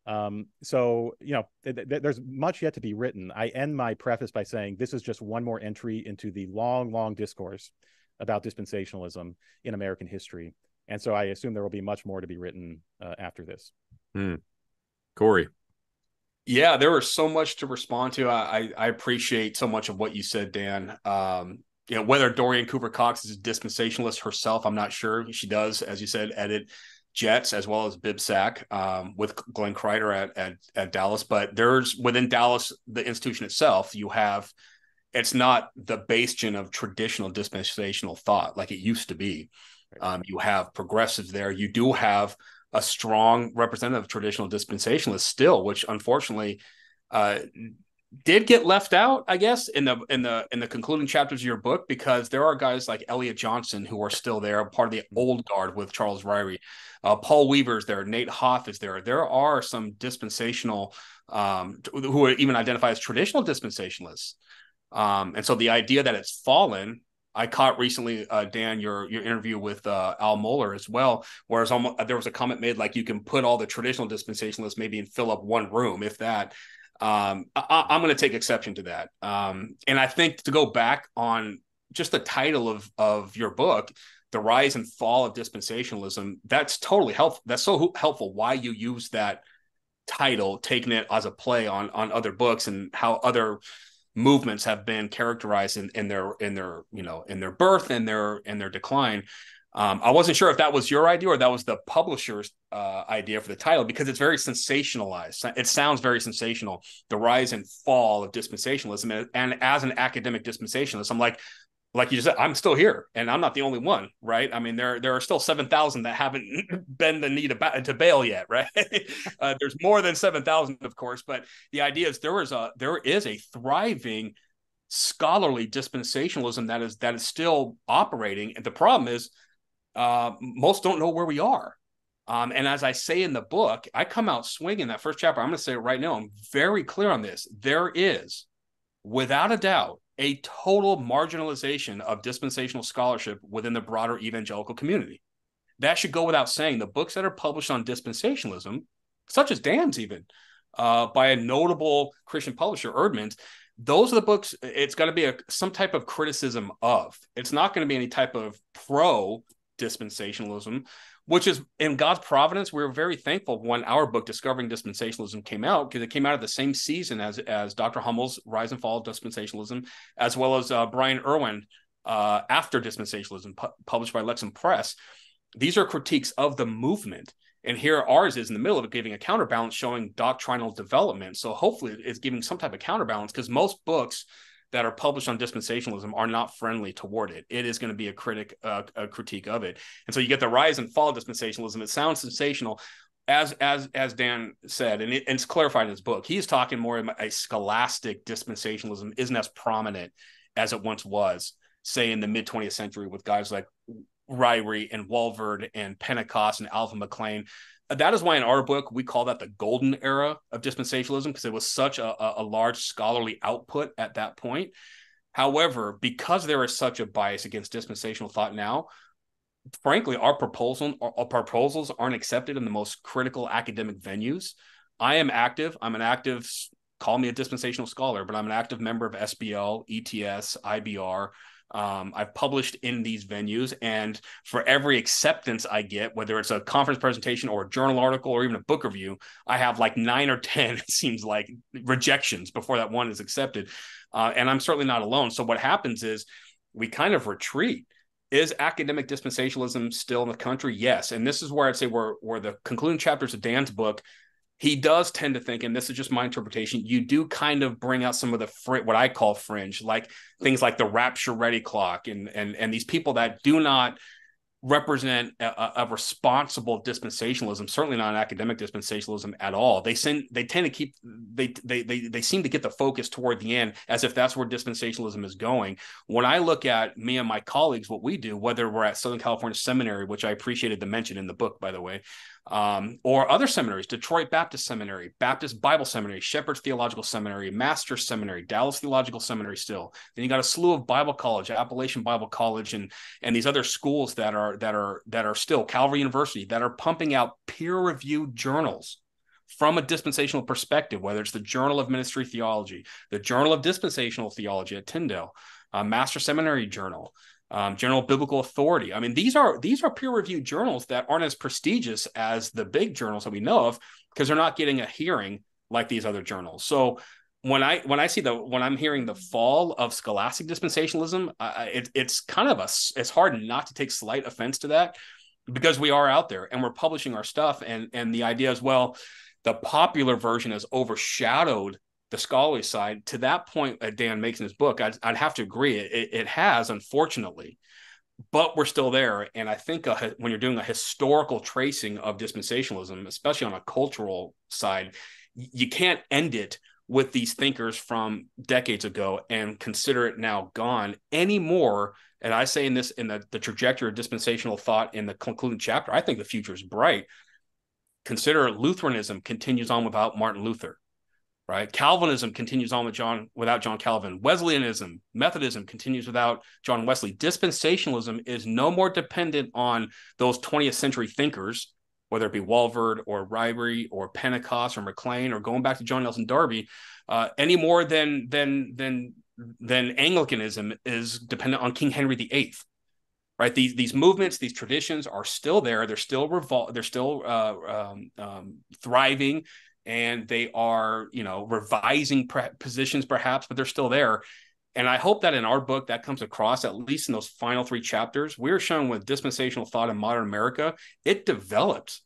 Um, so you know, th- th- there's much yet to be written. I end my preface by saying this is just one more entry into the long, long discourse about dispensationalism in American history. And so I assume there will be much more to be written uh, after this. Hmm. Cory. Yeah, there was so much to respond to. I, I appreciate so much of what you said, Dan. Um, you know, whether Dorian Coover Cox is a dispensationalist herself, I'm not sure. She does, as you said, edit JETS as well as BibSac um, with Glenn Kreider at, at, at Dallas. But there's within Dallas, the institution itself, you have it's not the bastion of traditional dispensational thought like it used to be. Um, you have progressives there. You do have a strong representative of traditional dispensationalists still, which unfortunately uh, did get left out, I guess, in the in the in the concluding chapters of your book, because there are guys like Elliot Johnson who are still there, part of the old guard with Charles Ryrie. Uh, Paul Weaver's there, Nate Hoff is there. There are some dispensational um, who are even identified as traditional dispensationalists um, and so the idea that it's fallen, I caught recently, uh, Dan, your your interview with uh, Al Mohler as well, whereas almost, there was a comment made like you can put all the traditional dispensationalists maybe and fill up one room, if that. Um, I, am going to take exception to that, um, and I think to go back on just the title of of your book, the rise and fall of dispensationalism. That's totally helpful. That's so helpful. Why you use that title, taking it as a play on on other books and how other movements have been characterized in, in their in their you know in their birth and their and their decline. Um, I wasn't sure if that was your idea or that was the publisher's uh, idea for the title because it's very sensationalized. It sounds very sensational. The rise and fall of dispensationalism, and, and as an academic dispensationalist, I'm like, like you just said, I'm still here, and I'm not the only one, right? I mean, there there are still seven thousand that haven't been the need about to Baal yet, right? uh, there's more than seven thousand, of course, but the idea is there is a there is a thriving scholarly dispensationalism that is that is still operating, and the problem is uh, most don't know where we are. Um, and as I say in the book, I come out swinging that first chapter. I'm going to say it right now. I'm very clear on this. There is, without a doubt, a total marginalization of dispensational scholarship within the broader evangelical community. That should go without saying. The books that are published on dispensationalism, such as Dan's even, uh, by a notable Christian publisher, Eerdmans, those are the books it's going to be a, some type of criticism of. It's not going to be any type of pro dispensationalism which is in God's providence. We are very thankful when our book Discovering Dispensationalism came out because it came out at the same season as as Dr. Hummel's Rise and Fall of Dispensationalism, as well as uh, Brian Irwin uh, After Dispensationalism, pu- published by Lexham Press. These are critiques of the movement. And here ours is in the middle of giving a counterbalance showing doctrinal development. So hopefully it's giving some type of counterbalance because most books that are published on dispensationalism are not friendly toward it. It is going to be a critic, uh, a critique of it. And so you get the rise and fall of dispensationalism. It sounds sensational, as as as Dan said, and, it, and it's clarified in his book. He's talking more of a scholastic dispensationalism isn't as prominent as it once was, say in the mid 20th century with guys like Ryrie and Walvoord and Pentecost and Alva McClain that is why in our book we call that the golden era of dispensationalism because it was such a, a large scholarly output at that point. However, because there is such a bias against dispensational thought now, frankly, our proposal our proposals aren't accepted in the most critical academic venues. I am active. I'm an active. Call me a dispensational scholar, but I'm an active member of SBL, ETS, IBR. Um, I've published in these venues, and for every acceptance I get, whether it's a conference presentation or a journal article or even a book review, I have like nine or 10, it seems like, rejections before that one is accepted. Uh, and I'm certainly not alone. So what happens is we kind of retreat. is academic dispensationalism still in the country? Yes. And this is where I'd say where, where the concluding chapters of Dan's book, he does tend to think, and this is just my interpretation, you do kind of bring out some of the fr- what I call fringe, like things like the rapture ready clock and and and these people that do not represent a, a, responsible dispensationalism certainly not an academic dispensationalism at all. They send they tend to keep they, they they they seem to get the focus toward the end as if that's where dispensationalism is going. When i look at me and my colleagues what we do whether we're at southern california seminary which i appreciated the mention in the book by the way um, or other seminaries Detroit Baptist Seminary, Baptist Bible Seminary, Shepherd's Theological Seminary, Master Seminary, Dallas Theological Seminary still. Then you got a slew of Bible College, Appalachian Bible College, and and these other schools that are that are that are still Calvary University that are pumping out peer-reviewed journals from a dispensational perspective, whether it's the Journal of Ministry Theology, the Journal of Dispensational Theology at Tyndale, Master Seminary Journal, um, General Biblical Authority. I mean, these are these are peer-reviewed journals that aren't as prestigious as the big journals that we know of because they're not getting a hearing like these other journals. So when I when I see the when I'm hearing the fall of scholastic dispensationalism, uh, it, it's kind of a it's hard not to take slight offense to that because we are out there and we're publishing our stuff and and the idea is well the popular version has overshadowed the scholarly side to that point that Dan makes in his book, I'd, I'd have to agree. It, it, has, unfortunately, but we're still there. And I think a, when you're doing a historical tracing of dispensationalism, especially on a cultural side, you can't end it with these thinkers from decades ago and consider it now gone anymore. And I say in this, in the, the trajectory of dispensational thought in the concluding chapter, I think the future is bright. Consider Lutheranism continues on without Martin Luther right? Calvinism continues on with John without John Calvin. Wesleyanism, Methodism continues without John Wesley. Dispensationalism is no more dependent on those 20th century thinkers, whether it be Walvoord or Ryrie or Pentecost or McClain or going back to John Nelson Darby, uh, any more than than than than Anglicanism is dependent on King Henry VIII. Right, these these movements, these traditions are still there. They're still revol- They're still uh, um, um, thriving and they are, you know, revising pre- positions perhaps, but they're still there. And I hope that in our book that comes across, at least in those final three chapters, we're showing with dispensational thought in modern America, it developed.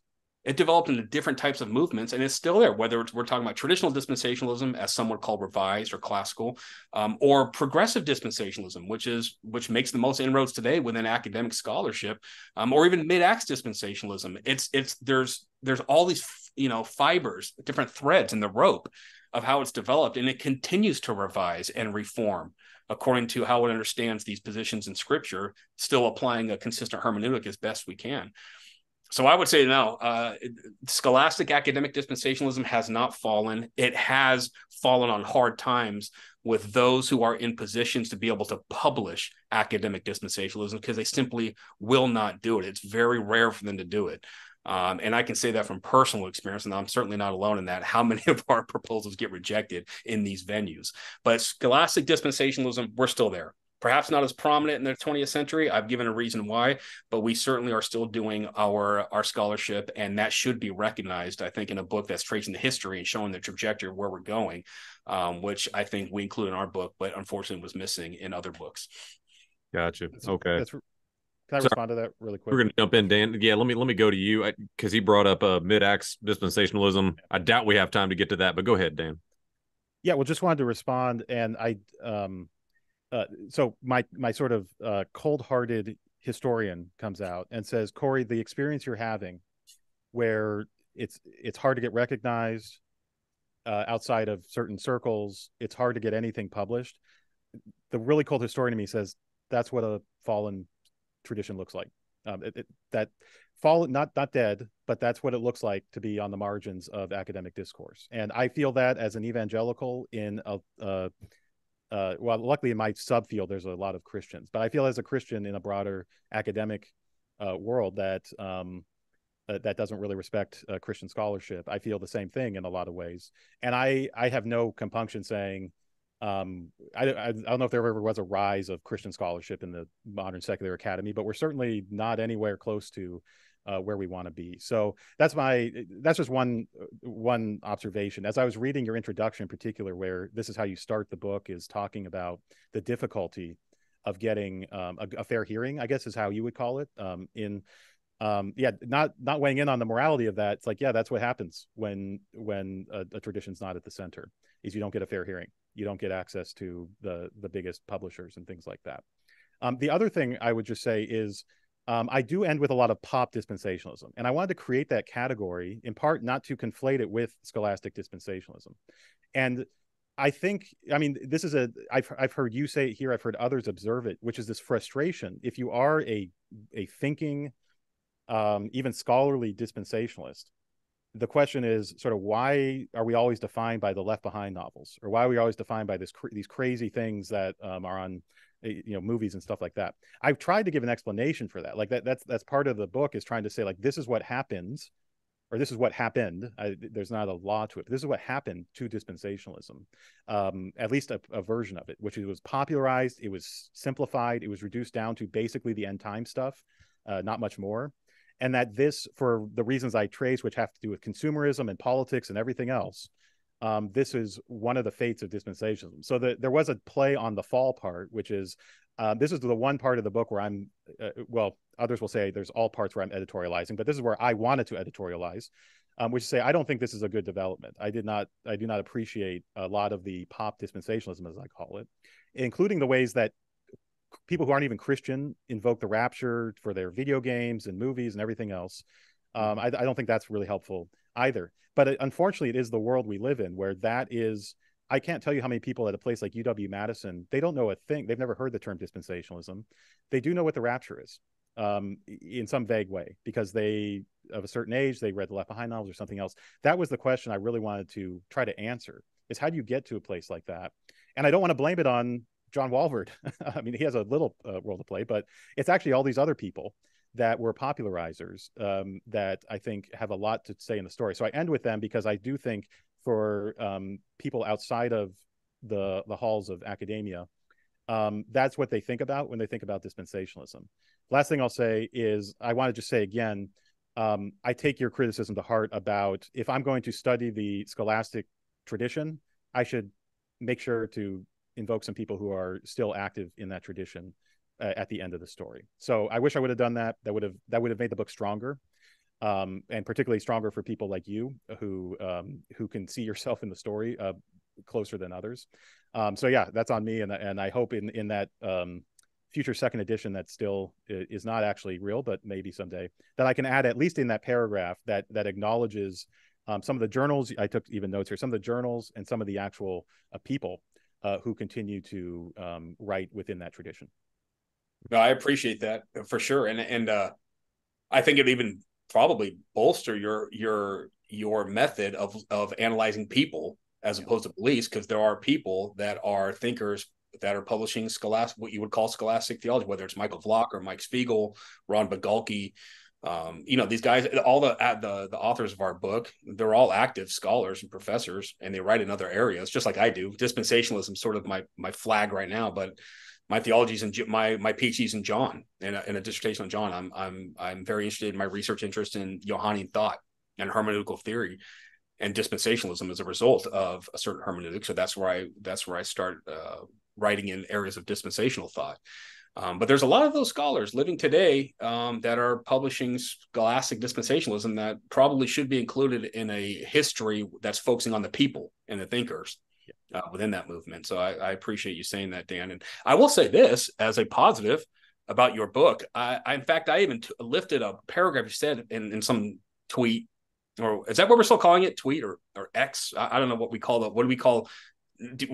It developed into different types of movements, and it's still there. Whether we're talking about traditional dispensationalism, as some would call revised or classical, um, or progressive dispensationalism, which is which makes the most inroads today within academic scholarship, um, or even mid-acts dispensationalism. It's it's there's there's all these you know fibers different threads in the rope of how it's developed and it continues to revise and reform according to how it understands these positions in scripture still applying a consistent hermeneutic as best we can. So i would say no uh, scholastic academic dispensationalism has not fallen. It has fallen on hard times with those who are in positions to be able to publish academic dispensationalism because they simply will not do it. It's very rare for them to do it um, and I can say that from personal experience, and I'm certainly not alone in that. How many of our proposals get rejected in these venues? But scholastic dispensationalism, we're still there. Perhaps not as prominent in the 20th century. I've given a reason why, but we certainly are still doing our our scholarship, and that should be recognized. I think in a book that's tracing the history and showing the trajectory of where we're going, um, which I think we include in our book, but unfortunately was missing in other books. Gotcha. Okay. That's can I Sorry. respond to that really quick? We're going to jump in, Dan. Yeah, let me let me go to you because he brought up uh, mid-acts dispensationalism. I doubt we have time to get to that, but go ahead, Dan. Yeah, well, just wanted to respond, and I, um, uh, so my my sort of uh, cold-hearted historian comes out and says, Cory, the experience you're having, where it's it's hard to get recognized uh, outside of certain circles, it's hard to get anything published. The really cold historian to me says that's what a fallen tradition looks like. Um, it, it, that fall not not dead, but that's what it looks like to be on the margins of academic discourse. And I feel that as an evangelical in a uh, uh, well, luckily in my subfield there's a lot of Christians, but I feel as a Christian in a broader academic uh, world that um, uh, that doesn't really respect uh, Christian scholarship. I feel the same thing in a lot of ways, and I I have no compunction saying um, I, I, I, don't know if there ever was a rise of Christian scholarship in the modern secular academy, but we're certainly not anywhere close to uh, where we want to be. So that's my that's just one one observation. As I was reading your introduction, in particular, where this is how you start the book, is talking about the difficulty of getting um, a, a, fair hearing, I guess is how you would call it. Um, in um, yeah, not not weighing in on the morality of that. It's like, yeah, that's what happens when when a, a tradition's not at the center. Is you don't get a fair hearing, you don't get access to the the biggest publishers and things like that. Um, the other thing I would just say is. Um, I do end with a lot of pop dispensationalism. And I wanted to create that category in part not to conflate it with scholastic dispensationalism. And I think, I mean, this is a, I've, I've heard you say it here, I've heard others observe it, which is this frustration. If you are a, a thinking, um, even scholarly dispensationalist, the question is sort of why are we always defined by the Left Behind novels, or why are we always defined by this these crazy things that um, are on, eh, you know, movies and stuff like that? I've tried to give an explanation for that. Like that, that's that's part of the book is trying to say like this is what happens or this is what happened. I, there's not a law to it. This is what happened to dispensationalism, um, at least a, a, version of it, which it was popularized, it was simplified, it was reduced down to basically the end time stuff, uh, not much more. And that this, for the reasons I trace, which have to do with consumerism and politics and everything else, um, this is one of the fates of dispensationalism. So the, there was a play on the fall part, which is uh, this is the one part of the book where I'm, uh, well, others will say there's all parts where I'm editorializing, but this is where I wanted to editorialize, um, which say I don't think this is a good development. I did not, I do not appreciate a lot of the pop dispensationalism, as I call it, including the ways that people who aren't even Christian invoke the rapture for their video games and movies and everything else. Um, I, I, don't think that's really helpful either. But it, unfortunately, it is the world we live in where that is I can't tell you how many people at a place like UW Madison, they don't know a thing. They've never heard the term dispensationalism. They do know what the rapture is um, in some vague way because they, of a certain age, they read the Left Behind novels or something else. That was the question I really wanted to try to answer is how do you get to a place like that? And I don't want to blame it on John Walvoord. I mean, he has a little uh, role to play, but it's actually all these other people that were popularizers um, that I think have a lot to say in the story. So I end with them because I do think for um, people outside of the the halls of academia, um, that's what they think about when they think about dispensationalism. Last thing I'll say is I want to just say again, um, I take your criticism to heart about if I'm going to study the scholastic tradition, I should make sure to invoke some people who are still active in that tradition uh, at the end of the story. So I wish I would have done that. That would have that would have made the book stronger um, and particularly stronger for people like you who um, who can see yourself in the story uh, closer than others. Um, so yeah, that's on me, and and I hope in in that um, future second edition that still is not actually real, but maybe someday that I can add at least in that paragraph that that acknowledges um, some of the journals. I took even notes here. Some of the journals and some of the actual uh, people uh, who continue to um, write within that tradition. No, I appreciate that for sure, and and uh, I think it even probably bolster your your your method of of analyzing people as opposed to police because there are people that are thinkers that are publishing scholastic what you would call scholastic theology whether it's michael Vlach or mike Svigel ron Bigalke um, you know these guys all the the the authors of our book they're all active scholars and professors and they write in other areas just like i do dispensationalism sort of my my flag right now but my theology is in my my PhD is in John and a, a dissertation on John. I'm I'm I'm very interested in my research interest in Johannine thought and hermeneutical theory and dispensationalism as a result of a certain hermeneutic. So that's where I that's where I start uh, writing in areas of dispensational thought. Um, but there's a lot of those scholars living today um, that are publishing scholastic dispensationalism that probably should be included in a history that's focusing on the people and the thinkers uh, within that movement. So I, I, appreciate you saying that, Dan. And I will say this as a positive about your book. I, I in fact, I even t- lifted a paragraph you said in, in some tweet, or is that what we're still calling it? Tweet or or X? I, I don't know what we call it. What do we call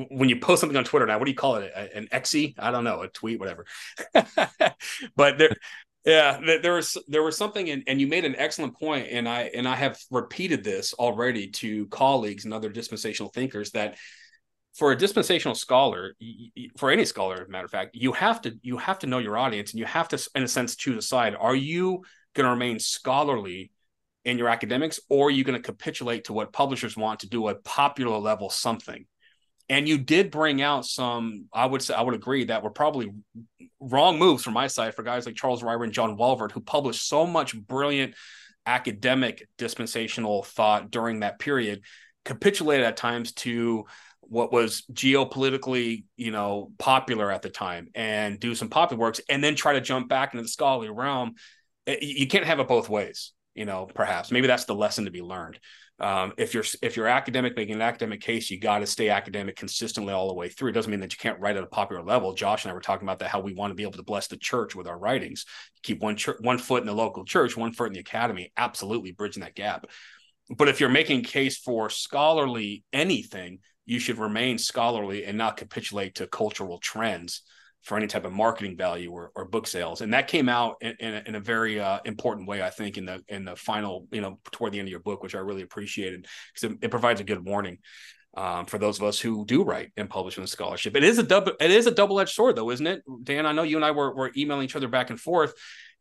when you post something on Twitter now? What do you call it? An XE? I don't know. A tweet, whatever. but there. Yeah, there was there was something, and, and you made an excellent point, and I and I have repeated this already to colleagues and other dispensational thinkers that for a dispensational scholar for any scholar matter of fact you have to you have to know your audience and you have to in a sense choose a side are you going to remain scholarly in your academics or are you going to capitulate to what publishers want to do a popular level something and you did bring out some i would say i would agree that were probably wrong moves from my side for guys like charles ryrie and john walvoord who published so much brilliant academic dispensational thought during that period capitulated at times to what was geopolitically, you know, popular at the time and do some popular works and then try to jump back into the scholarly realm. Eh, you can't have it both ways, you know, perhaps. Maybe that's the lesson to be learned. Um, if you're if you're academic making an academic case, you got to stay academic consistently all the way through. It doesn't mean that you can't write at a popular level. Josh and I were talking about that how we want to be able to bless the church with our writings. Keep one one foot in the local church, one foot in the academy. Absolutely bridging that gap. But if you're making case for scholarly anything, you should remain scholarly and not capitulate to cultural trends for any type of marketing value or, or book sales. And that came out in, in, a, in a very uh, important way, I think, in the in the final, you know, toward the end of your book, which I really appreciated because it, it, provides a good warning um, for those of us who do write and publish in the scholarship. It is a double it is a double edged sword, though, isn't it, Dan? I know you and I were, were emailing each other back and forth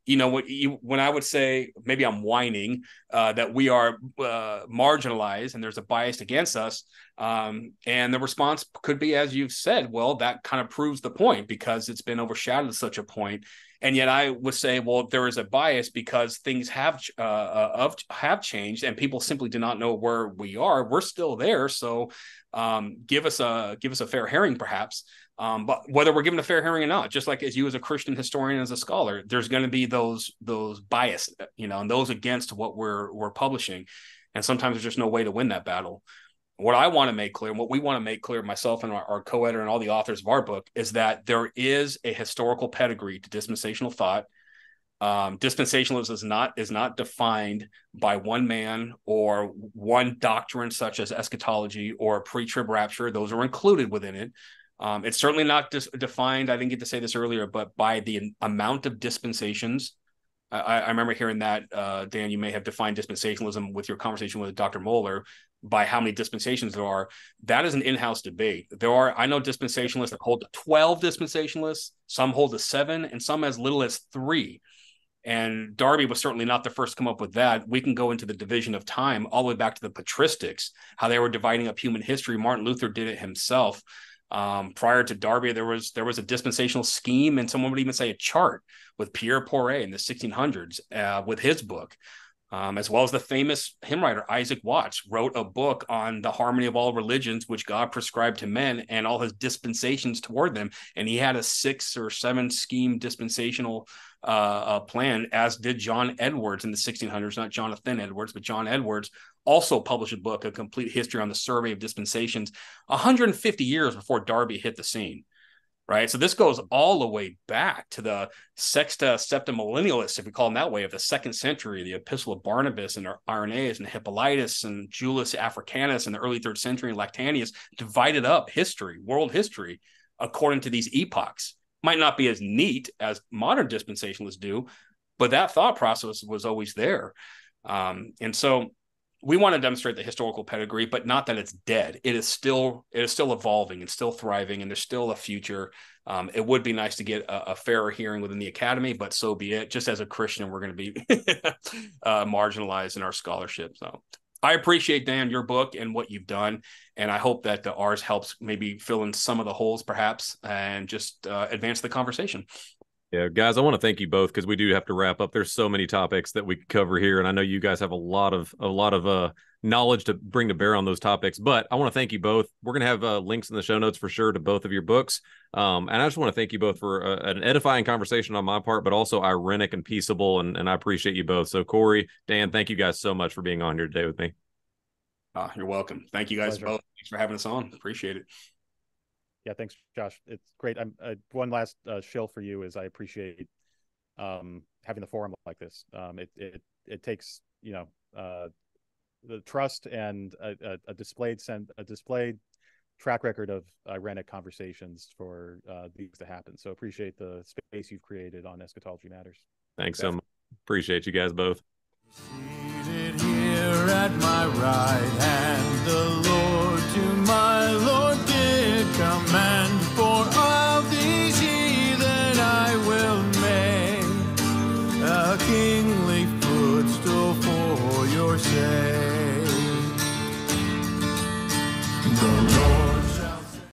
you know what you when i would say maybe i'm whining uh, that we are uh, marginalized and there's a bias against us um, and the response could be as you've said well that kind of proves the point because it's been overshadowed to such a point and yet i would say well there is a bias because things have uh, uh have changed and people simply do not know where we are. We're still there. So um, give us a give us a fair hearing perhaps. Um, but whether we're given a fair hearing or not, just like as you as a Christian historian, as a scholar, there's going to be those those bias, you know, and those against what we're we're publishing, and sometimes there's just no way to win that battle. What I want to make clear, and what we want to make clear, myself and our, our co-editor and all the authors of our book, is that there is a historical pedigree to dispensational thought. Um, dispensationalism is not is not defined by one man or one doctrine such as eschatology or pre-trib rapture. Those are included within it um, it's certainly not dis- defined. I didn't get to say this earlier, but by the amount of dispensations. I, I remember hearing that, uh, Dan, you may have defined dispensationalism with your conversation with Dr. Mohler by how many dispensations there are. That is an in-house debate. There are, I know dispensationalists that hold to 12 dispensationalists, some hold to seven, and some as little as three. And Darby was certainly not the first to come up with that. We can go into the division of time all the way back to the patristics, how they were dividing up human history. Martin Luther did it himself. Um, prior to Darby, there was there was a dispensational scheme, and someone would even say a chart with Pierre Poiret in the 1600s uh, with his book, um, as well as the famous hymn writer Isaac Watts wrote a book on the harmony of all religions, which God prescribed to men and all his dispensations toward them. And he had a six or seven scheme dispensational uh, uh, plan, as did John Edwards in the 1600s, not Jonathan Edwards, but John Edwards also published a book, A Complete History on the Survey of Dispensations, 150 years before Darby hit the scene. Right. So this goes all the way back to the Sexta Septimillennialists, if we call them that way, of the second century, the Epistle of Barnabas and Irenaeus and Hippolytus and Julius Africanus in the early third century and Lactantius divided up history, world history, according to these epochs. Might not be as neat as modern dispensationalists do, but that thought process was always there. Um, and so we want to demonstrate the historical pedigree, but not that it's dead. It is still it is still evolving and still thriving, and there's still a future. Um, it would be nice to get a, a, fairer hearing within the academy, but so be it. Just as a Christian, we're going to be uh, marginalized in our scholarship. So I appreciate Dan your book and what you've done, and I hope that the ours helps maybe fill in some of the holes, perhaps, and just uh, advance the conversation. Yeah, guys, I want to thank you both because we do have to wrap up. There's so many topics that we could cover here, and I know you guys have a lot of a lot of uh, knowledge to bring to bear on those topics. But I want to thank you both. We're going to have uh, links in the show notes for sure to both of your books, um, and I just want to thank you both for uh, an edifying conversation on my part, but also irenic and peaceable, and, and I appreciate you both. So, Cory, Dan, thank you guys so much for being on here today with me. Uh, you're welcome. Thank you guys Pleasure. both. Thanks for having us on. Appreciate it yeah thanks josh it's great i'm uh, one last uh, shill for you is i appreciate um, having the forum like this. Um, it, it it takes you know uh, the trust and a, a, a displayed send a displayed track record of irenic conversations for uh, these to happen. So appreciate the space you've created on eschatology matters. Thanks so much. Appreciate you guys both a man